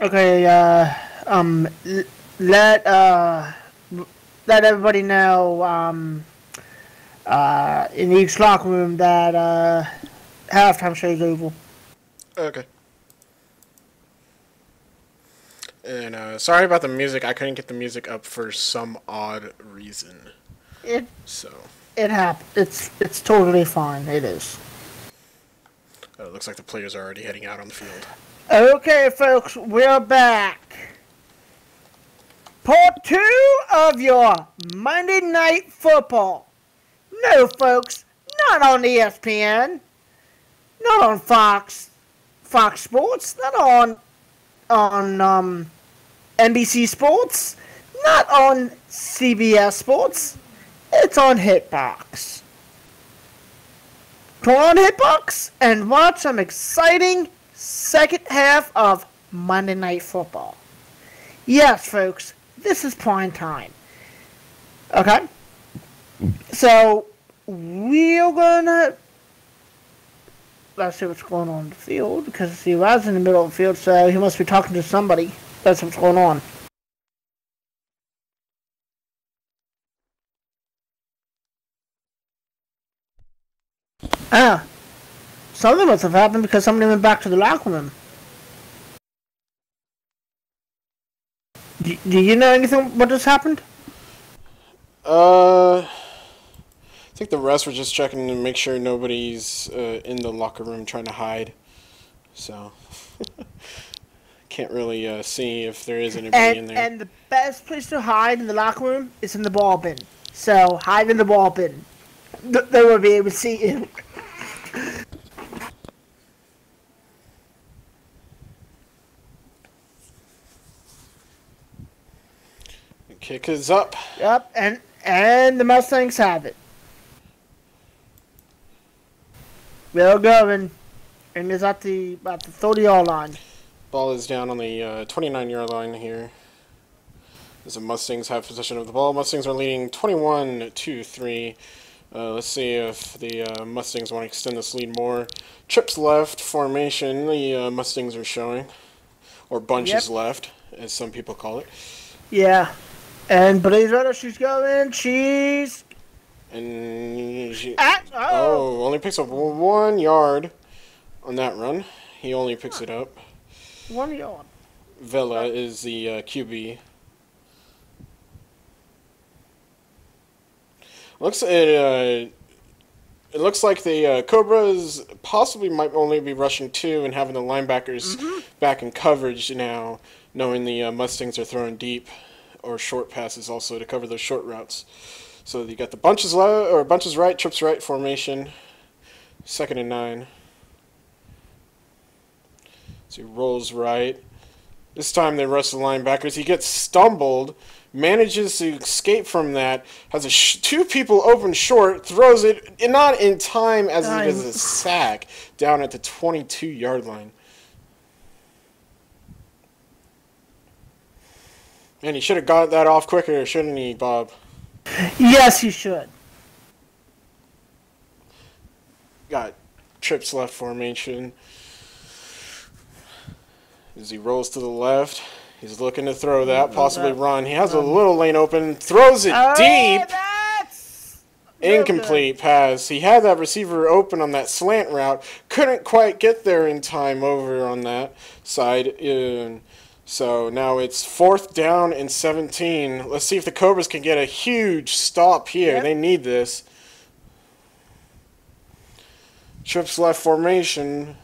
Okay, uh, um, let, uh, let everybody know, um, uh, in each locker room that, uh, halftime show is over. Okay. And uh, sorry about the music. I couldn't get the music up for some odd reason. It, So it happened. It's, it's totally fine. It is. uh, it looks like the players are already heading out on the field. Okay, folks, we're back. Part two of your Monday Night Football. No, folks, not on ESPN, not on Fox, Fox Sports, not on on um, NBC Sports, not on CBS Sports. It's on Hitbox. Go on Hitbox and watch some exciting second half of Monday Night Football. Yes, folks, this is prime time. Okay? So, we're gonna. Let's see what's going on in the field because he was in the middle of the field, so he must be talking to somebody. That's what's going on. Ah, Something must have happened because somebody went back to the locker room. Do, do you know anything what just happened? Uh, I think the rest were just checking to make sure nobody's uh, in the locker room trying to hide. So can't really uh, see if there is anybody in there. and the best place to hide in the locker room is in the ball bin. So hide in the ball bin. Th- They will be able to see you. Kick is up. Yep, and and the Mustangs have it. We're going, and it's at the at the thirty yard line. Ball is down on the uh, 29 yard line here. As the Mustangs have possession of the ball. Mustangs are leading 21 2 3. Uh, let's see if the uh, Mustangs want to extend this lead more. Trips left formation, the uh, Mustangs are showing. Or bunches Yep. left, as some people call it. Yeah, and Blaze Runner, she's going. She's And she, at oh. oh, only picks up one yard on that run. He only picks it up. one yard. Vela is the uh, QB. Looks it. Uh, it looks like the uh, Cobras possibly might only be rushing two and having the linebackers back in coverage now, knowing the uh, Mustangs are throwing deep or short passes also to cover those short routes. So you got the bunches left or bunches right, trips right formation, second and nine. So he rolls right. This time they rush the linebackers. He gets stumbled, manages to escape from that, has a sh- two people open short, throws it not in time as it is a sack down at the 22 yard line. And he should have got that off quicker, shouldn't he, Bob? Yes, he should. Got trips left formation. As he rolls to the left, he's looking to throw that, possibly run. He has a little lane open, throws it Oh, deep. Incomplete pass. He had that receiver open on that slant route. Couldn't quite get there in time over on that side. Uh, so now it's fourth down and 17. Let's see if the Cobras can get a huge stop here. Yep. They need this. Trips left formation.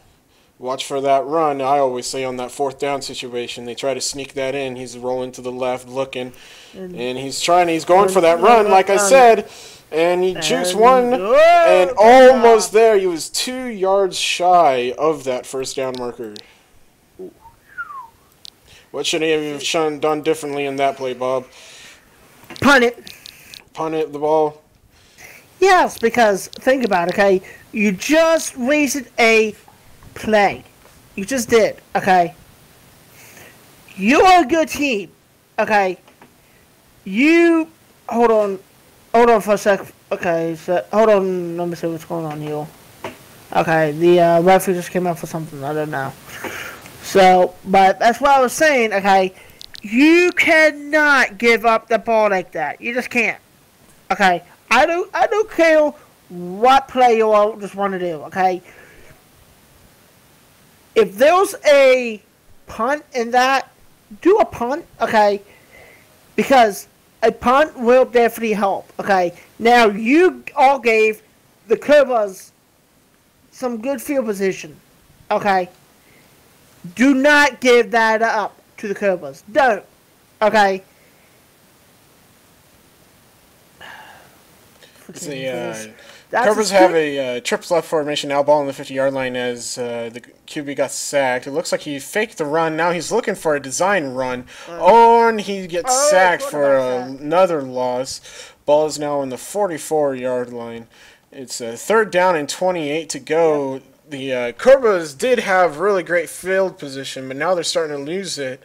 Watch for that run. I always say on that fourth down situation, they try to sneak that in. He's rolling to the left, looking, And- and he's trying. He's going for that run, like I said, and he jukes one, Oh, and almost there. He was two yards shy of that first down marker. What should he have shown, done differently in that play, Bob? Punt it. Punt it, the ball. Yes, because think about it, okay? You just wasted a play. You just did, okay? You're a good team, okay? You hold on, hold on for a sec. Okay, so hold on. Let me see what's going on here. Okay, the uh, referee just came out for something. I don't know. So, but that's what I was saying. Okay, you cannot give up the ball like that. You just can't. Okay, I don't. I don't care what play you all just want to do. Okay, if there's a punt in that, do a punt. Okay, because a punt will definitely help. Okay, now you all gave the Cobras some good field position. Okay, do not give that up to the Cobras. Don't. Okay. The uh, Cobras have a uh, trips left formation now, ball on the 50 yard line as uh, the QB got sacked. It looks like he faked the run. Now he's looking for a design run. oh, and he gets Oh, sacked for another loss. Ball is now on the 44 yard line. It's a third down and 28 to go. The uh, Cobras did have really great field position, but now they're starting to lose it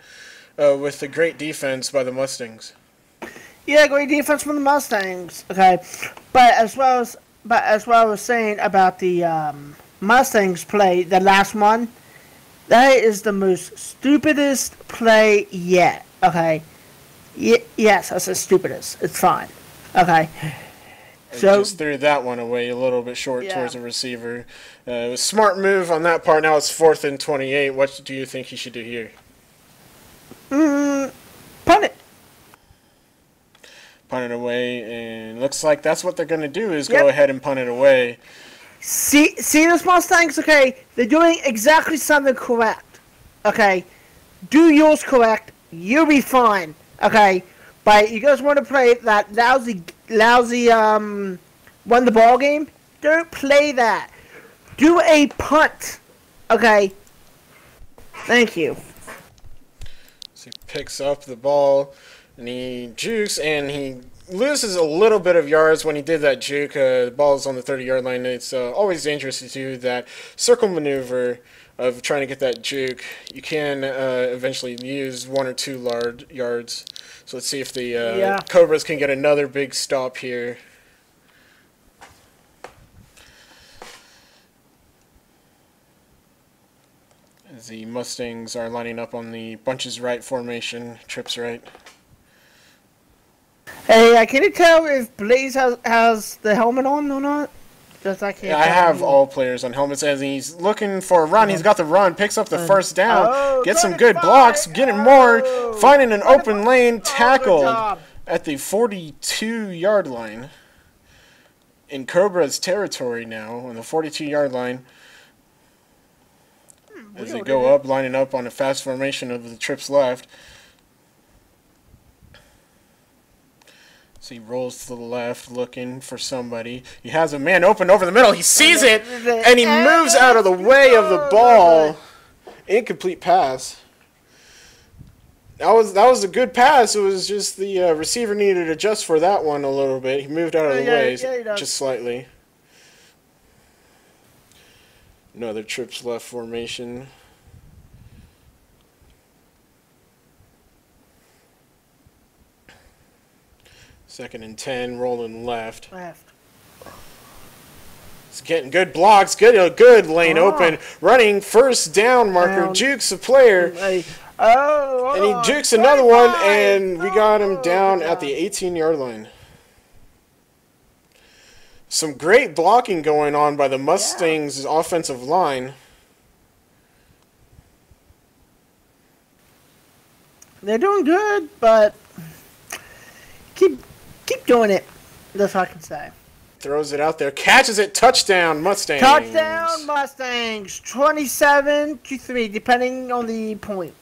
uh, with the great defense by the Mustangs. Yeah, great defense from the Mustangs. Okay, but as well as but as well as saying about the um, Mustangs play, the last one, that is the most stupidest play yet. Okay, y- yes, I said stupidest. It's fine. Okay, so just threw that one away a little bit short Yeah. towards the receiver. Uh, it was a smart move on that part. Now it's fourth and 28. What do you think he should do here? mm, punt it. Punt it away, and looks like that's what they're going to do is Yep. go ahead and punt it away. See, see those Mustangs? Okay, they're doing exactly something correct. Okay, do yours correct. You'll be fine. Okay, but you guys want to play that lousy, lousy um, won the ball game? Don't play that. Do a punt. Okay. Thank you. So he picks up the ball, and he jukes, and he loses a little bit of yards when he did that juke. Uh, the ball is on the 30 yard line. It's uh, always dangerous to do that circle maneuver of trying to get that juke. You can uh, eventually use one or two lard yards. So let's see if the uh, Yeah. Cobras can get another big stop here. As the Mustangs are lining up on the bunches right formation, trips right. Hey, uh, can you tell if Blaze has, has the helmet on or not? Just I can't. Yeah, I tell. have all players on helmets as he's looking for a run. He's got the run, picks up the uh, first down, Oh, gets some good good blocks, fight. getting more, Oh. finding an What a- open lane, tackled job. at the 42 yard line. In Cobra's territory now, on the 42 yard line. As they go up, lining up on a fast formation of the trips left. So he rolls to the left, looking for somebody. He has a man open over the middle. He sees it, and he moves out of the way of the ball. Incomplete pass. That was that was a good pass. It was just the uh, receiver needed to adjust for that one a little bit. He moved out of the Yeah, way just slightly. Another trips left formation. Second and ten, rolling left. Left. It's getting good blocks, good a good lane Ah. open, running first down marker, Down. jukes a player, Hey, oh, and he oh, jukes another one, and we got him Oh, down at the 18 yard line. Some great blocking going on by the Mustangs' offensive line. They're doing good, but keep keep doing it. That's all I can say. Throws it out there, catches it, touchdown, Mustangs. Touchdown Mustangs, twenty-seven to three, depending on the point.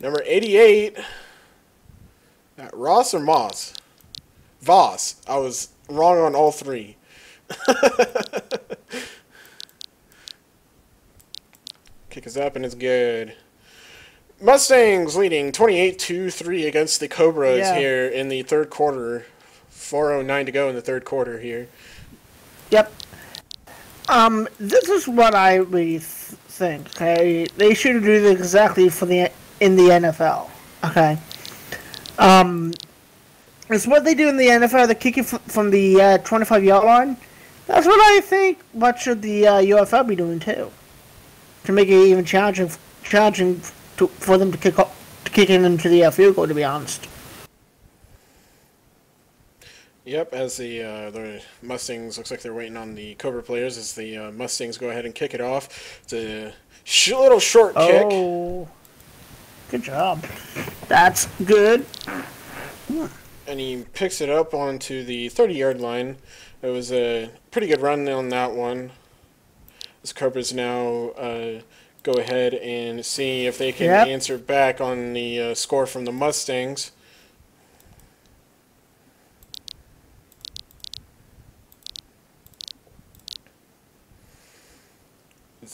Number 88. That Ross or Moss? Voss. I was wrong on all three. Kick is up and it's good. Mustangs leading 28 to 3 against the Cobras Yeah. here in the third quarter. 409 to go in the third quarter here. Yep. Um, this is what I really think. Okay, they should do this exactly for the in the NFL. Okay. Um, it's what they do in the NFL. They kick it from the uh, 25 yard line. That's what I think. What should the uh, UFL be doing too? To make it even challenging charging to, for them to kick up, to kick in into the uh, field goal. To be honest. Yep, as the uh, the Mustangs looks like they're waiting on the Cobra players as the uh, Mustangs go ahead and kick it off. It's a sh- little short kick. Oh, good job. That's good. and he picks it up onto the 30 yard line. It was a pretty good run on that one. As Cobras now uh, go ahead and see if they can Yep. answer back on the uh, score from the Mustangs.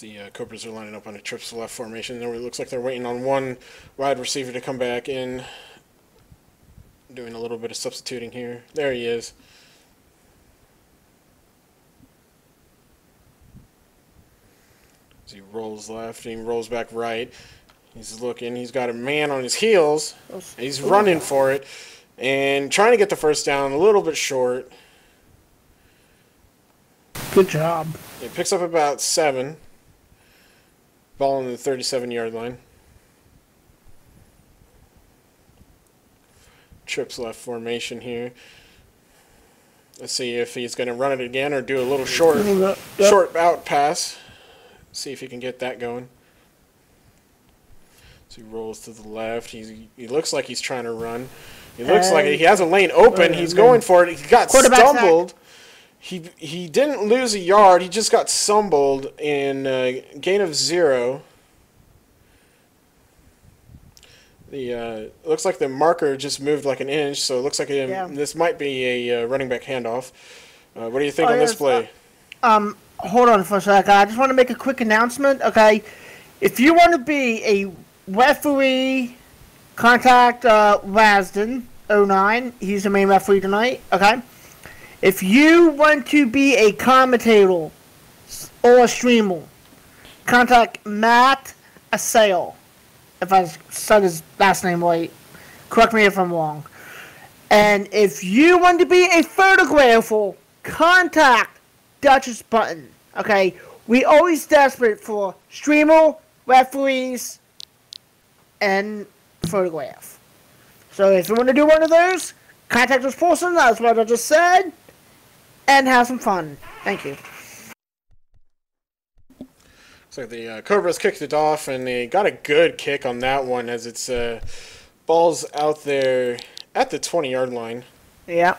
The uh, Cobras are lining up on a trips left formation, there it looks like they're waiting on one wide receiver to come back in doing a little bit of substituting here. There he is. As he rolls left and he rolls back right. He's looking. He's got a man on his heels. He's running for it and trying to get the first down. A little bit short. Good job. He picks up about seven. Ball on the 37 yard line. Trips left formation here. Let's see if he's going to run it again or do a little short, Yep. short out pass. See if he can get that going. So he rolls to the left. He's, he looks like he's trying to run. He looks like he has a lane open. He's going for it. He got stumbled. sack. He he didn't lose a yard. He just got stumbled in uh, gain of zero. The uh, looks like the marker just moved like an inch, so it looks like um, Yeah. this might be a uh, running back handoff. Uh, what do you think Oh, on this yes, play? Um, hold on for a second. I just want to make a quick announcement. Okay, if you want to be a referee, contact uh, Rasden 09. He's the main referee tonight. Okay. If you want to be a commentator or a streamer, contact Matt Assail. If I said his last name right, correct me if I'm wrong. And if you want to be a photographer, contact Duchess Button. Okay, we always desperate for streamer, referees, and photograph. So if you want to do one of those, contact this person. That's what I just said, and have some fun. Thank you. So the uh, Cobras kicked it off, and they got a good kick on that one as it's uh, balls out there at the 20 yard line. Yeah.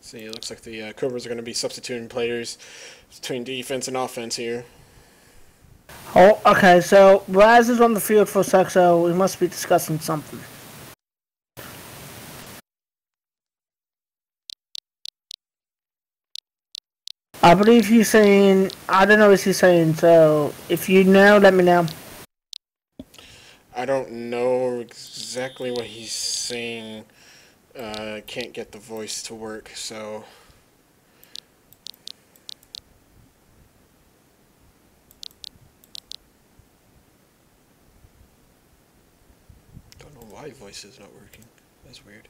See, it looks like the uh, Cobras are going to be substituting players between defense and offense here. Oh, okay. So Raz is on the field for a sec, so we must be discussing something. I believe he's saying. I don't know what he's saying. So if you know, let me know. I don't know exactly what he's saying. Uh, can't get the voice to work, so. Don't voice is not working. That's weird.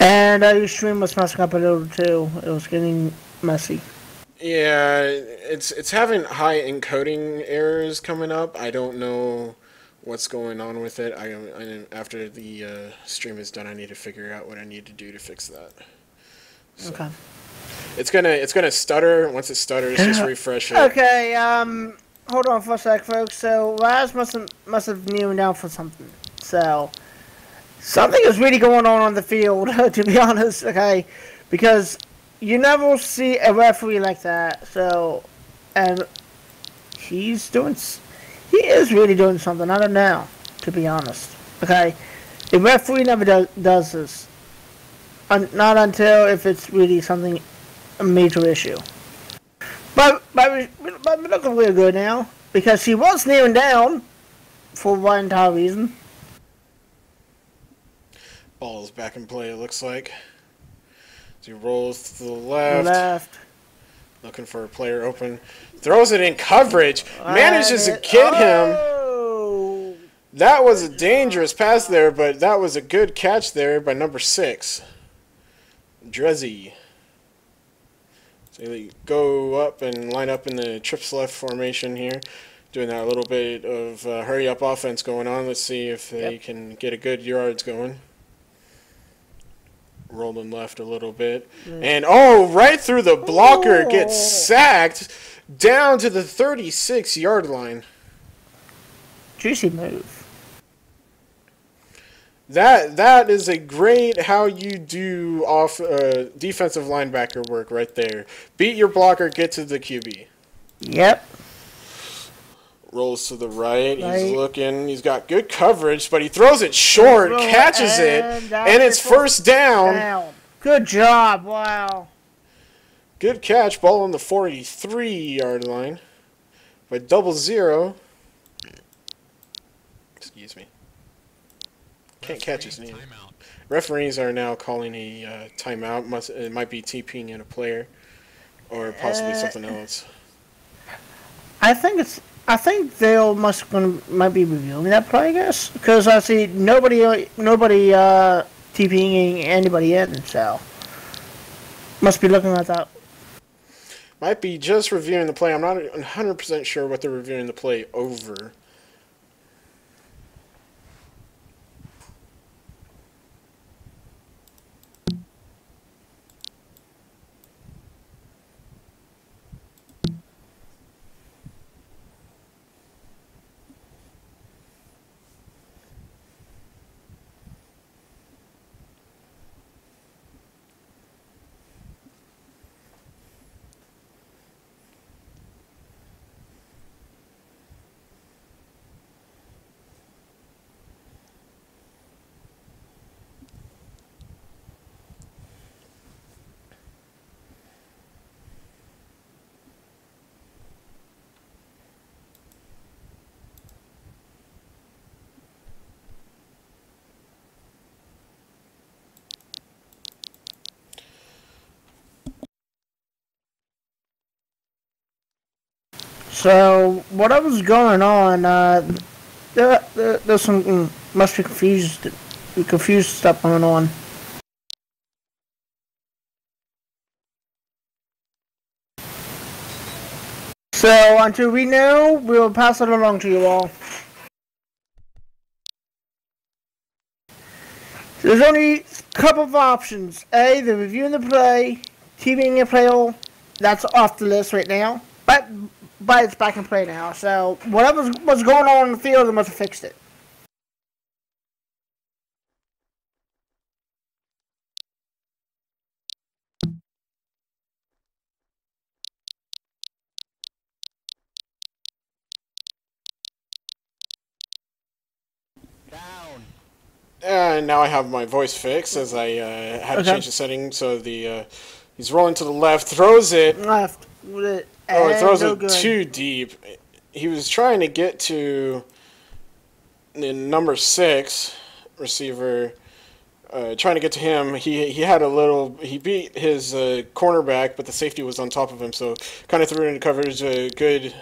And uh, your stream was messing up a little too. It was getting messy. Yeah, it's it's having high encoding errors coming up. I don't know what's going on with it. I, I after the uh, stream is done, I need to figure out what I need to do to fix that. So, Okay. It's gonna it's gonna stutter. Once it stutters, just refresh it. Okay. Um. Hold on for a sec, folks. So Raz must have, must have kneeled down for something. So something is really going on on the field, to be honest. Okay, because you never see a referee like that. So, and he's doing... He is really doing something. I don't know, to be honest. Okay, the referee never does does this. Un, not until if it's really something a major issue. But but but we're looking real good now because she was kneeling down for one entire reason. Ball's back in play. It looks like. As he rolls to the left, Left. looking for a player open, throws it in coverage, manages to get him. Oh. That was a dangerous pass there, but that was a good catch there by number six, Drezzy. So they go up and line up in the trips left formation here, doing that little bit of uh, hurry up offense going on. Let's see if they Yep. can get a good yards going. Rolling left a little bit, and oh, right through the blocker, gets Oh. sacked down to the 36 yard line. Juicy move. That that is a great how you do off uh, defensive linebacker work right there. Beat your blocker, get to the QB. Yep. Rolls to the right. He's looking. He's got good coverage, but he throws it short, Throw catches it, and and it's first down. Down. Good job. Wow. Good catch. Ball on the 43 yard line by double zero. Excuse me. Can't catch his name. Timeout. Referees are now calling a uh, timeout. Must it might be TPing in a player, or possibly Uh, something else. I think it's. I think they'll must gonna might be reviewing that play, I guess, because I see nobody nobody uh, TPing anybody in, so must be looking at that. Might be just reviewing the play. I'm not 100 percent sure what they're reviewing the play over. So what was going on? Uh, there, there, there's some mm, must be confused, confused stuff going on. So until we know, we'll pass it along to you all. There's only a couple of options. A, the reviewing the play, TPing a play, all. that's off the list right now. But but it's back in play now. So whatever was going on in the field, they must have fixed it. Down. And now I have my voice fixed as I uh, had to change the setting. So the uh, he's rolling to the left, throws it. Left it. Oh, it throws no it good. too deep. He was trying to get to the number six receiver. Uh, trying to get to him, he he had a little. He beat his uh, cornerback, but the safety was on top of him, so kind of threw it into coverage. A good,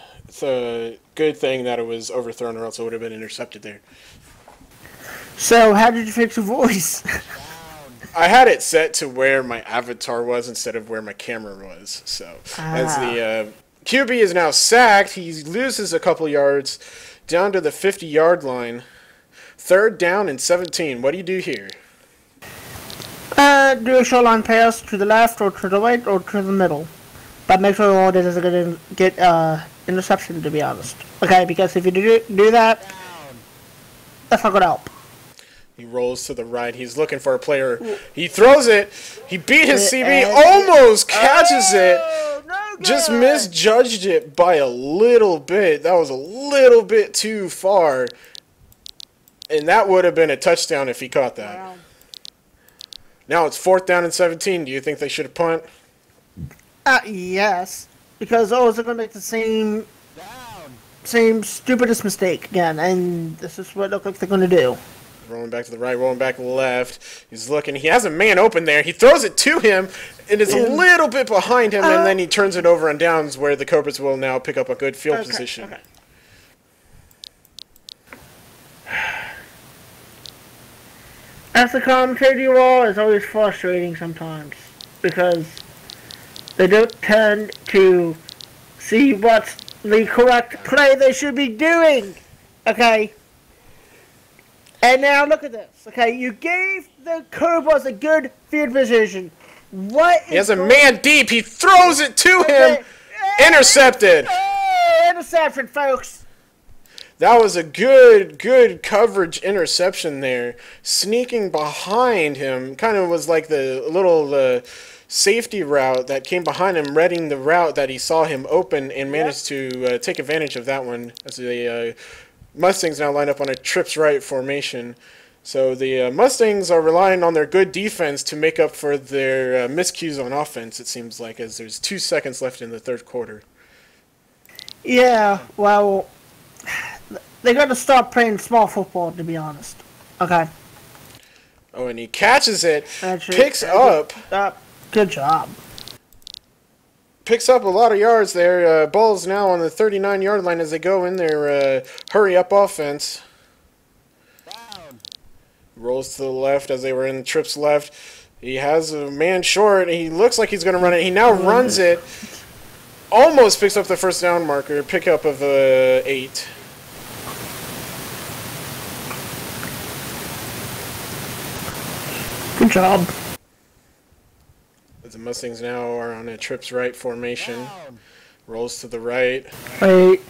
uh, good thing that it was overthrown, or else it would have been intercepted there. So how did you fix your voice? I had it set to where my avatar was instead of where my camera was. So as Ah. the uh, QB is now sacked, he loses a couple yards down to the 50 yard line. Third down and 17. What do you do here? uh, do a short line pass to the left or to the right or to the middle, but make sure all doesn't going to get uh interception. To be honest, okay, because if you do do that, that's not gonna help. He rolls to the right. He's looking for a player. He throws it. He beat his CB. Almost catches it. Oh, no Just misjudged it by a little bit. That was a little bit too far. And that would have been a touchdown if he caught that. Wow. Now it's fourth down and 17. Do you think they should have punt? Uh, yes, because oh, they're gonna make the same same stupidest mistake again, and this is what it looks like they're gonna do. Rolling back to the right, rolling back left. He's looking. He has a man open there. He throws it to him, and it's a little bit behind him, and Uh, then he turns it over and downs where the Cobras will now pick up a good field Okay, position. okay. as a commentator you all, it's always frustrating sometimes because they don't tend to see what's the correct play they should be doing. Okay. And now look at this. Okay, you gave the Cobras a good field position. What? He has a man deep. He throws it to him. Intercepted. Hey, interception, folks. That was a good, good coverage interception there. Sneaking behind him, kind of was like the little uh, safety route that came behind him, reading the route that he saw him open, and managed to uh, take advantage of that one. As the uh, Mustangs now line up on a trips right formation. So the uh, Mustangs are relying on their good defense to make up for their uh, miscues on offense. It seems like as there's two seconds left in the third quarter. Yeah, well, they got to stop playing small football, to be honest. Okay. Oh, and he catches it, picks up, Uh, good job. Picks up a lot of yards there. Uh, ball's now on the 39 yard line as they go in their uh, hurry up offense. Rolls to the left as they were in the trips left. He has a man short. He looks like he's going to run it. He now runs it. Almost picks up the first down marker. Pickup of uh, eight. Good job. Mustangs now are on a trips right formation. Rolls to the right. Wait.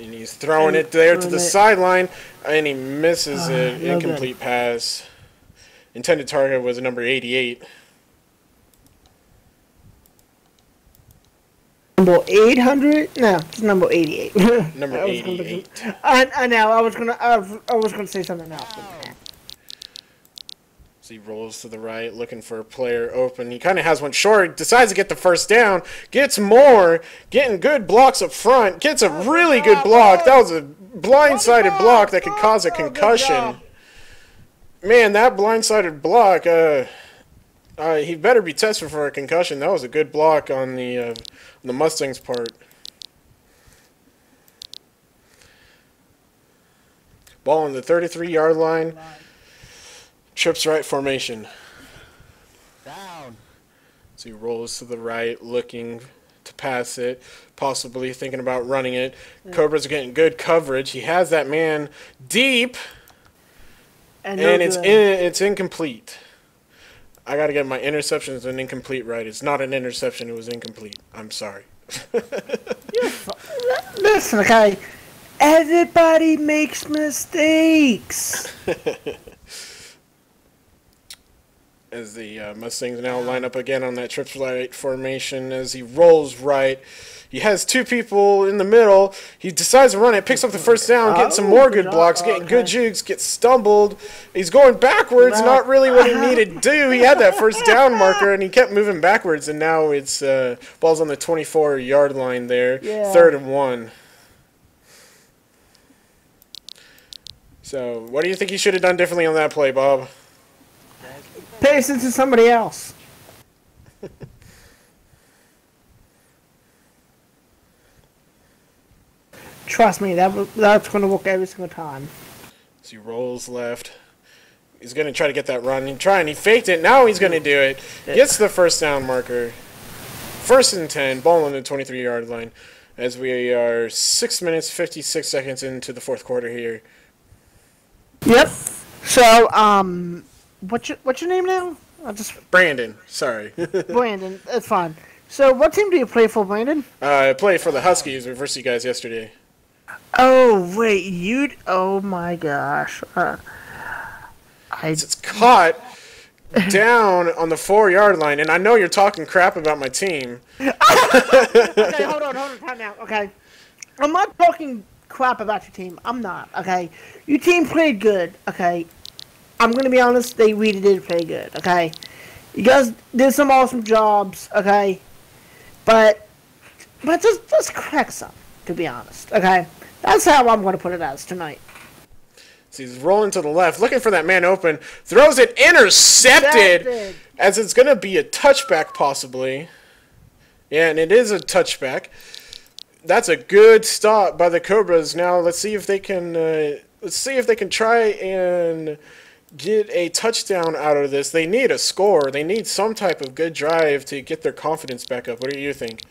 And he's throwing it there to the sideline, and he misses Ah, it. Incomplete pass. Intended target was number 88. Number 800? No, it's number 88. Number I was gonna- 88. I, I know, I was gonna, I was, I was gonna say something else. So he rolls to the right, looking for a player open. He kind of has one short, decides to get the first down, gets more, getting good blocks up front, gets a really good block. That was a blindsided block that could cause a concussion. Man, that blindsided block, uh, uh, he better be tested for a concussion. That was a good block on the, uh, on the Mustangs' part. Ball on the 33 yard line. Trips right formation. Down. So he rolls to the right, looking to pass it, possibly thinking about running it. Cobra's getting good coverage. He has that man deep, And, and no it's good. in, it's incomplete. I got to get my interceptions and incomplete right. It's not an interception. It was incomplete. I'm sorry. Listen, okay. Everybody makes mistakes. as the uh, Mustangs now line up again on that trips right formation as he rolls right. He has two people in the middle. He decides to run it, picks up the first down, getting some more good good blocks, getting good jukes, gets stumbled. He's going backwards, not really what he needed to do. He had that first down marker and he kept moving backwards, and now it's uh, ball's on the 24 yard line there, Yeah. third and one. So, what do you think he should have done differently on that play, Bob? Pass it to somebody else. Trust me, that that's going to work every single time. So he rolls left. He's going to try to get that run. He tried and he faked it. Now he's going to do it. Gets the first down marker. First and 10. Ball on the 23 yard line. As we are 6 minutes, 56 seconds into the fourth quarter here. Yep. So, um, what's your what's your name now? I just Brandon. Sorry. Brandon. That's fine. So, what team do you play for, Brandon? uh, I play for the Huskies We versus you guys yesterday. Oh wait, you. Oh my gosh. Uh, I It's caught down on the four yard line. And I know you're talking crap about my team. okay, hold on, hold on, time out. Okay, I'm not talking crap about your team. I'm not. Okay, your team played good. Okay, I'm gonna be honest. They really did play good. Okay, you guys did some awesome jobs. Okay, but but just just crack some. To be honest. Okay, that's how I'm gonna put it as tonight. So he's rolling to the left, looking for that man open. Throws it intercepted. Intercepted. As it's going to be a touchback, possibly. Yeah, and it is a touchback. That's a good stop by the Cobras. Now, let's see if they can uh, Let's see if they can try and get a touchdown out of this. They need a score. They need some type of good drive to get their confidence back up. What do you think?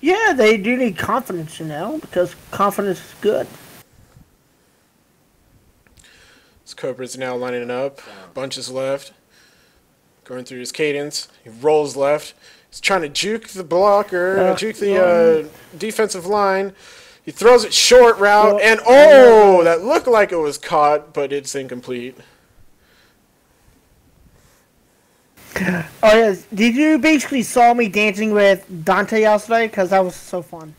Yeah, they do need confidence, you know, because confidence is good. This Cobra's now lining it up. Bunches left. Going through his cadence. He rolls left. He's trying to juke the blocker, Uh, juke the uh, defensive line. He throws it short route, Well, and oh, that looked like it was caught, but it's incomplete. Oh yeah, did you basically saw me dancing with Dante yesterday? Because that was so fun.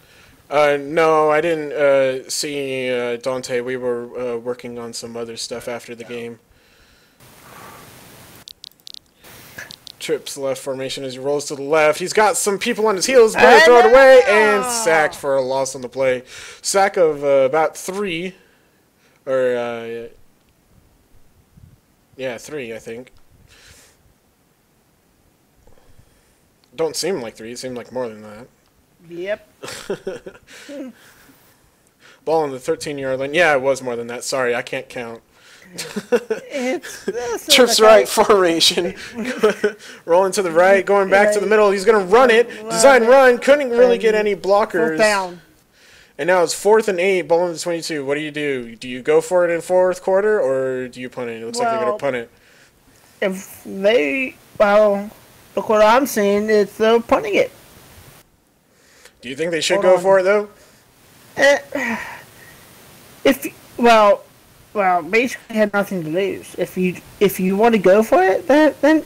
Uh, no, I didn't uh, see uh, Dante. We were uh, working on some other stuff after the game. Trips left formation as he rolls to the left. He's got some people on his heels, but throw it away and sacked for a loss on the play. Sack of uh, about three, or uh, yeah, three, I think. Don't seem like three. It seemed like more than that. Yep. Ball on the 13 yard line. Yeah, it was more than that. Sorry, I can't count. It's, Trips right formation. Rolling to the right, going back to the middle. He's going to run it. Design run. Couldn't really get any blockers. Down. And now it's fourth and eight. Ball in the 22. What do you do? Do you go for it in fourth quarter or do you punt it? It looks like they're going to punt it. If they, well, look what I'm seeing. It's they're punting it. Do you think they should Hold go on. for it though? Eh, If well, well, basically had nothing to lose. If you if you want to go for it, then then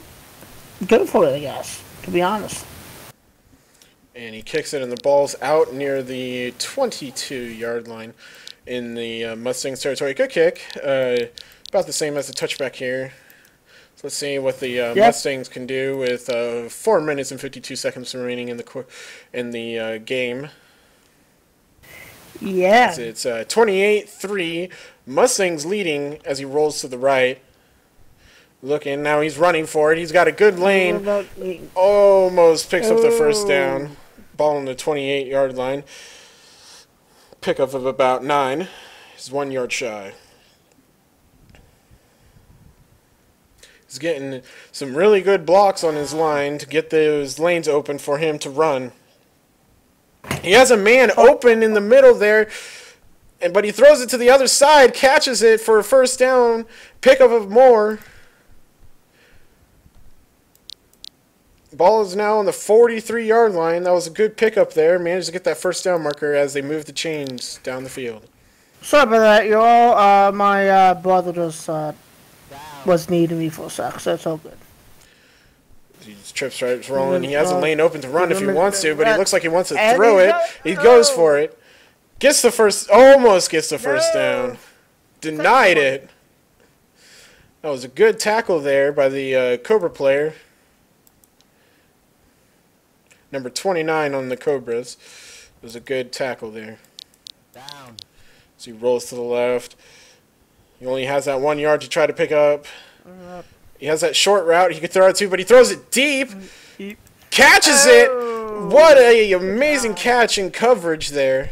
go for it. I guess. To be honest. And he kicks it, and the ball's out near the 22 yard line in the uh, Mustangs territory. Good kick. Uh, about the same as the touchback here. So let's see what the uh, Yep. Mustangs can do with uh, 4 minutes and 52 seconds remaining in the in the uh, game. Yeah. It's, it's uh, 28-3. Mustangs leading as he rolls to the right. Looking, now he's running for it. He's got a good lane. Almost picks up the first Oh. down. Ball on the 28 yard line. Pickup of about nine. He's one yard shy. He's getting some really good blocks on his line to get those lanes open for him to run. He has a man open in the middle there, and but he throws it to the other side, catches it for a first down, pickup of more. Ball is now on the 43 yard line. That was a good pickup there. Managed to get that first down marker as they move the chains down the field. Sorry about that, y'all. Uh, my uh, brother just uh, was needing me for a sec, so it's all good. He just trips right, it's rolling. He has a lane open to run if he wants to, but he looks like he wants to throw it. He goes for it. Gets the first, almost gets the first No. down. Denied it. That was a good tackle there by the uh, Cobra player. Number 29 on the Cobras. It was a good tackle there. Down. So he rolls to the left. He only has that one yard to try to pick up. He has that short route he could throw it to, but he throws it deep. Deep. Catches it. What a amazing catch and coverage there.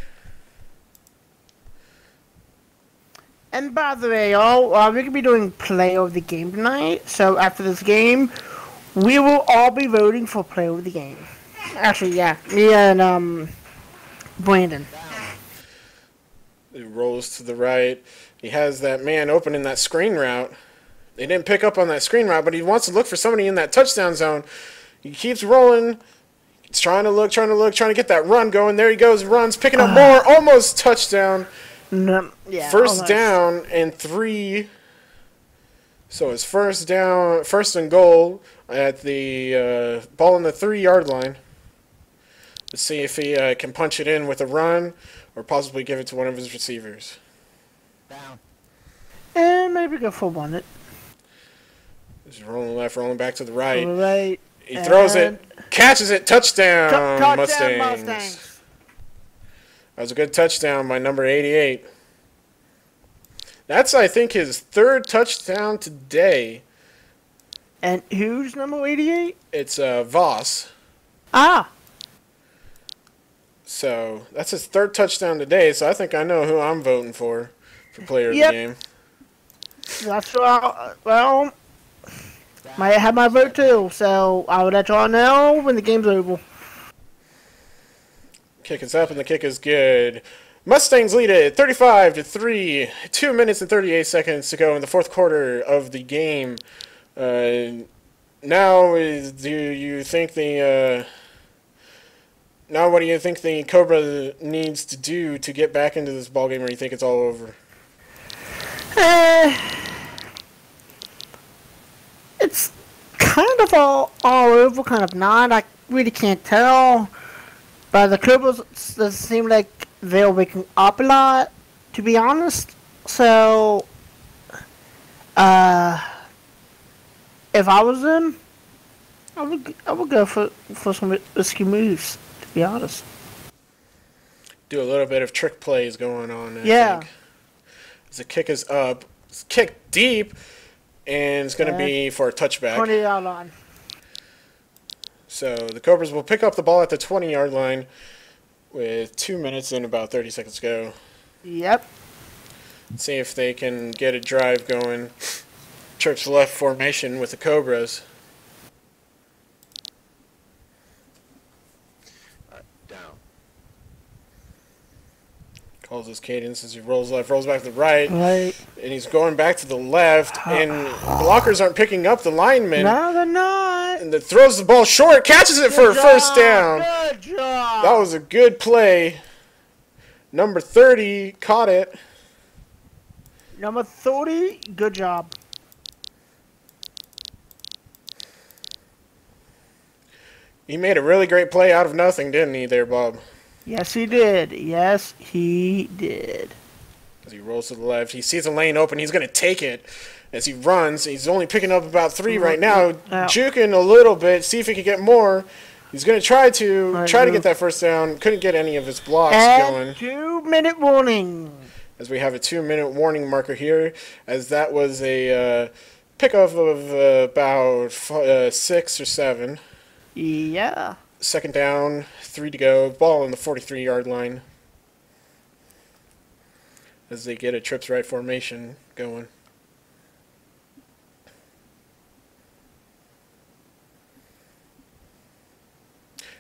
And by the way, y'all, uh, we're gonna be doing play of the game tonight. So after this game, we will all be voting for play of the game. Actually, yeah, me and um, Brandon. He rolls to the right. He has that man open in that screen route. They didn't pick up on that screen route, but he wants to look for somebody in that touchdown zone. He keeps rolling. He's trying to look, trying to look, trying to get that run going. There he goes, runs, picking up more, almost touchdown. No, yeah, First almost. down and three. So it's first down, first and goal at the uh, ball on the three yard line. Let's see if he uh, can punch it in with a run or possibly give it to one of his receivers. Down. And maybe go for one. It. He's rolling left, rolling back to the right. Right. He throws it, catches it, touchdown, Touchdown, Mustangs. Mustangs. That was a good touchdown by number 88. That's, I think, his third touchdown today. And who's number eighty-eight? It's uh, Voss. Ah, So that's his third touchdown today. So I think I know who I'm voting for for player Yep. of the game. That's well, well, might have my vote too. So I will let y'all know when the game's over. Kick is up and the kick is good. Mustangs lead it 35 to 3. 2 minutes and 38 seconds to go in the fourth quarter of the game. Uh, now, is, do you think the. Uh, now, what do you think the Cobra needs to do to get back into this ballgame, or you think it's all over? Eh, it's kind of all, all over, kind of not. I really can't tell. But the Clippers doesn't seem like they're waking up a lot, to be honest. So, uh, if I was them, I would I would go for for some risky moves, to be honest. Do a little bit of trick plays going on. I Yeah. Think. As the kick is up, it's kicked deep, and it's going to Yeah. be for a touchback. Twenty yard line. So the Cobras will pick up the ball at the 20 yard line with two minutes and about 30 seconds to go. Yep. See if they can get a drive going. Church left formation with the Cobras. Down. Calls his cadence as he rolls left, rolls back to the right, Right. and he's going back to the left. And blockers aren't picking up the lineman. No, they're not. And that throws the ball short, catches it for a first down. Good job. That was a good play. Number 30 caught it. Number 30, good job. He made a really great play out of nothing, didn't he, there, Bob? Yes, he did. Yes, he did. As he rolls to the left, he sees a lane open. He's going to take it as he runs. He's only picking up about three right now, Out. juking a little bit, see if he can get more. He's going to try to Right, try to get that first down. Couldn't get any of his blocks And going. two minute warning. As we have a two-minute warning marker here, as that was a uh, pickoff of uh, about f- uh, six or seven. Yeah. Second down, three to go. Ball on the 43-yard line. As they get a trips right formation going.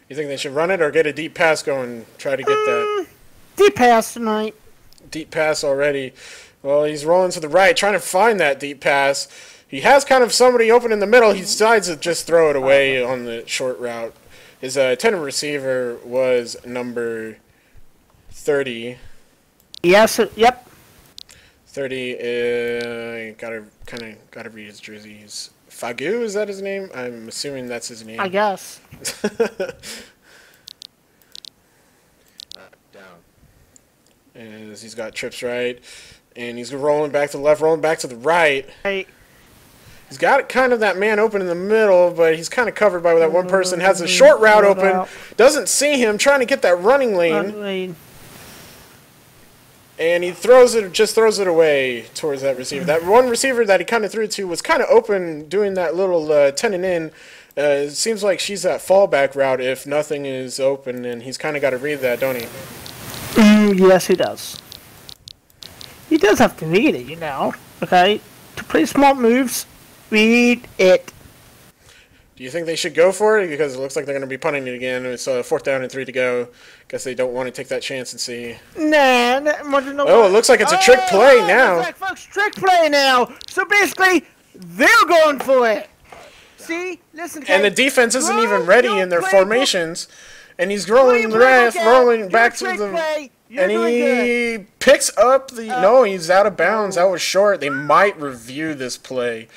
You think they should run it or get a deep pass going? Try to get that mm, Deep pass tonight. deep pass already. Well, he's rolling to the right, trying to find that deep pass. He has kind of somebody open in the middle. He decides to just throw it away on the short route. His uh, tender receiver was number 30. Yes, yep. 30, uh, gotta kind of gotta read his jersey. He's Fagu, is that his name? I'm assuming that's his name. I guess. Uh, down. As he's got trips right, and he's rolling back to the left, rolling back to the right. Hey, He's got kind of that man open in the middle, but he's kind of covered by that one person. Has a short route open, doesn't see him, trying to get that running lane, and he throws it, just throws it away towards that receiver. That one receiver that he kind of threw to was kind of open, doing that little uh, ten and in. Uh, it seems like she's that fallback route if nothing is open, and he's kind of got to read that, don't he? mm, yes, he does. He does have to read it, you know. Okay? To play smart moves, read it. Do you think they should go for it? Because it looks like they're going to be punting it again. It's uh, fourth down and three to go. Guess they don't want to take that chance and see. Nah, Oh, it looks like it's a trick play oh, now. Like folks trick play now. So basically, they're going for it. See, listen. And the defense isn't even ready in their formations. And he's rolling left, rolling back to the. play. You're And doing good. he picks up the. Uh, no, he's out of bounds. That was short. They might review this play.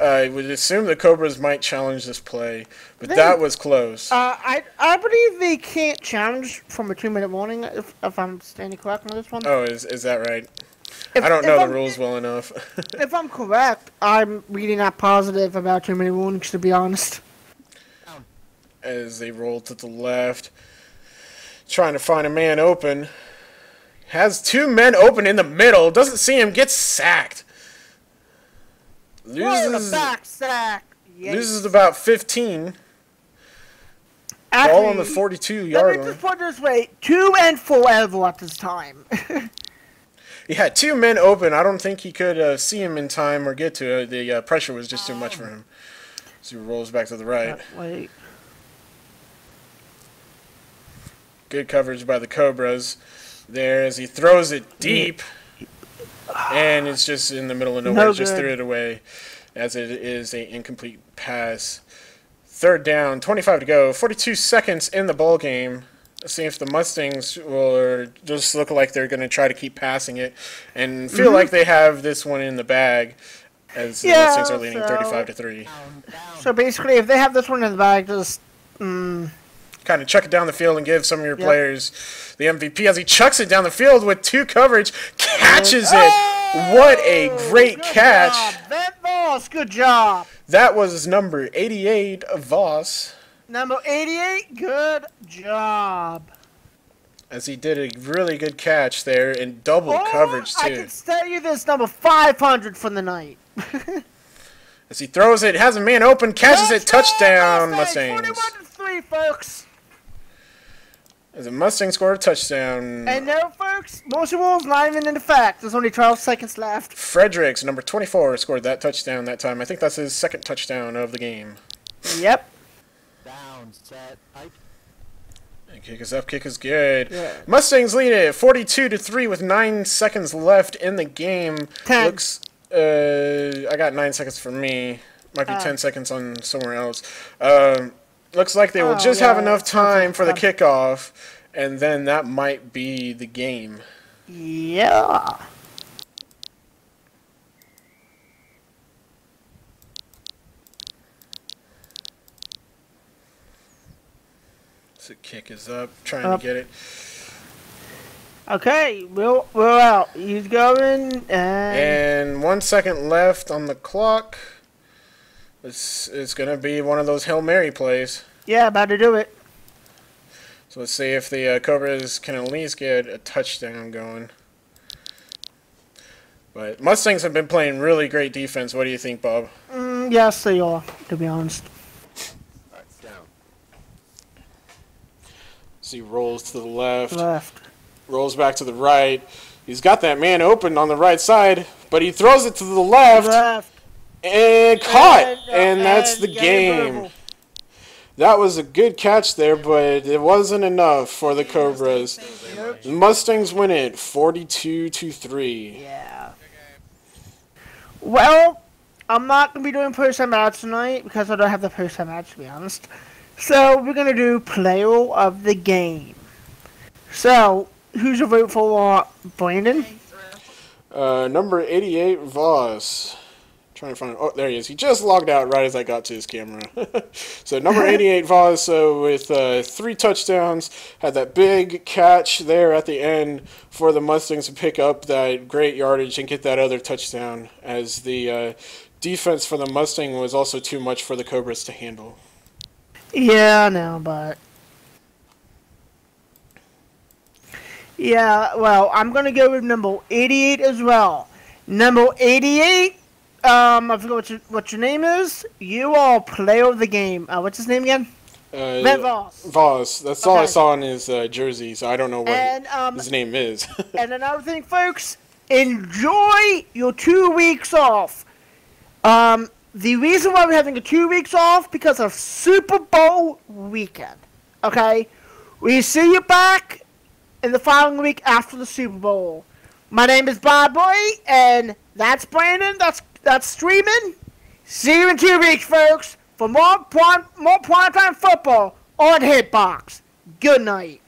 I would assume the Cobras might challenge this play, but They- that was close. Uh, I I believe they can't challenge from a two minute warning if, if I'm standing correct on this one. oh, is, is that right? If- I don't know the I'm- rules well enough. If I'm correct, I'm really not positive about two minute warnings to be honest. as they roll to the left, trying to find a man open. Has two men open in the middle. Doesn't see him. Gets sacked. A Loses, back sack. Yes. loses about 15. Actually, Ball on the 42 Let yard me line. just put this way: two and four ever at this time. He had two men open. I don't think he could uh, see him in time or get to it. The uh, pressure was just too much for him. So he rolls back to the right. Wait. Good coverage by the Cobras there as he throws it deep. And it's just in the middle of nowhere. No just threw it away as it is a incomplete pass. Third down, 25 to go. 42 seconds in the ball game. Let's see if the Mustangs will just look like they're going to try to keep passing it and feel like they have this one in the bag as the Mm-hmm. Yeah, Mustangs are leading so- 35 to 3. So basically, if they have this one in the bag, just mm, kind of chuck it down the field and give some of your Yep. players the MVP as he chucks it down the field with two coverage, catches it. Oh, what a great Oh, good catch! Job. That boss, good job. That was number 88 Voss Number 88, good job. as he did a really good catch there in double Or coverage I can tell you this, number 500 for the night. As he throws it, has a man open, catches it, touchdown Mustangs. Mustangs. 41 to 3, folks. As the Mustangs scored a touchdown. And no, folks, mercy rules not even in effect. There's only 12 seconds left. Fredericks, number 24, scored that touchdown that time. I think that's his second touchdown of the game. Yep. Down, set, Ike. And kick is up, kick is good. Yeah. Mustangs lead it 42 to 3 with 9 seconds left in the game. Ten. Looks uh I got 9 seconds for me. Might be Ah. 10 seconds on somewhere else. Um looks like they will Oh, just have enough time for the kickoff and then that might be the game. Yeah. So kick is up, trying Up. to get it. Okay, we're, we're out. He's going, and... And 1 second left on the clock. It's it's going to be one of those Hail Mary plays. Yeah, about to do it. So let's see if the uh, Cobras can at least get a touchdown going. But Mustangs have been playing really great defense. What do you think, Bob? Mm, yes, they are, to be honest. Down. So he rolls to the left, Left. rolls back to the right. He's got that man open on the right side, but he throws it to the left Left. And caught, And, uh, that's the game. That was a good catch there, but it wasn't enough for the Cobras. The Mustangs win it 42 to 3. Yeah. Well, I'm not going to be doing post-time match tonight because I don't have the post-time match, to be honest. So, we're going to do player of the game. So, who's your vote for, Brandon? Uh, number 88, Voss. Trying to find. Oh, there he is. He just logged out right as I got to his camera. so number 88, Voss, uh, with uh, three touchdowns, had that big catch there at the end for the Mustangs to pick up that great yardage and get that other touchdown. As the uh, defense for the Mustang was also too much for the Cobras to handle. Yeah, I know, but... Yeah, well, I'm going to go with number 88 as well. Number 88, um, I forgot what your, what your name is. You are player of the game. Uh, what's his name again? Uh, Matt Voss. Voss. That's all I saw on his uh, jersey, so I don't know what And, um, his name is. and another thing, folks, enjoy your two weeks off. Um, the reason why we're having a two weeks off because of Super Bowl weekend. Okay, we see you back in the following week after the Super Bowl. My name is Bob Boy, and that's Brandon. That's that's streaming. See you in two weeks, folks, for more prime more primetime football on Hitbox. Good night.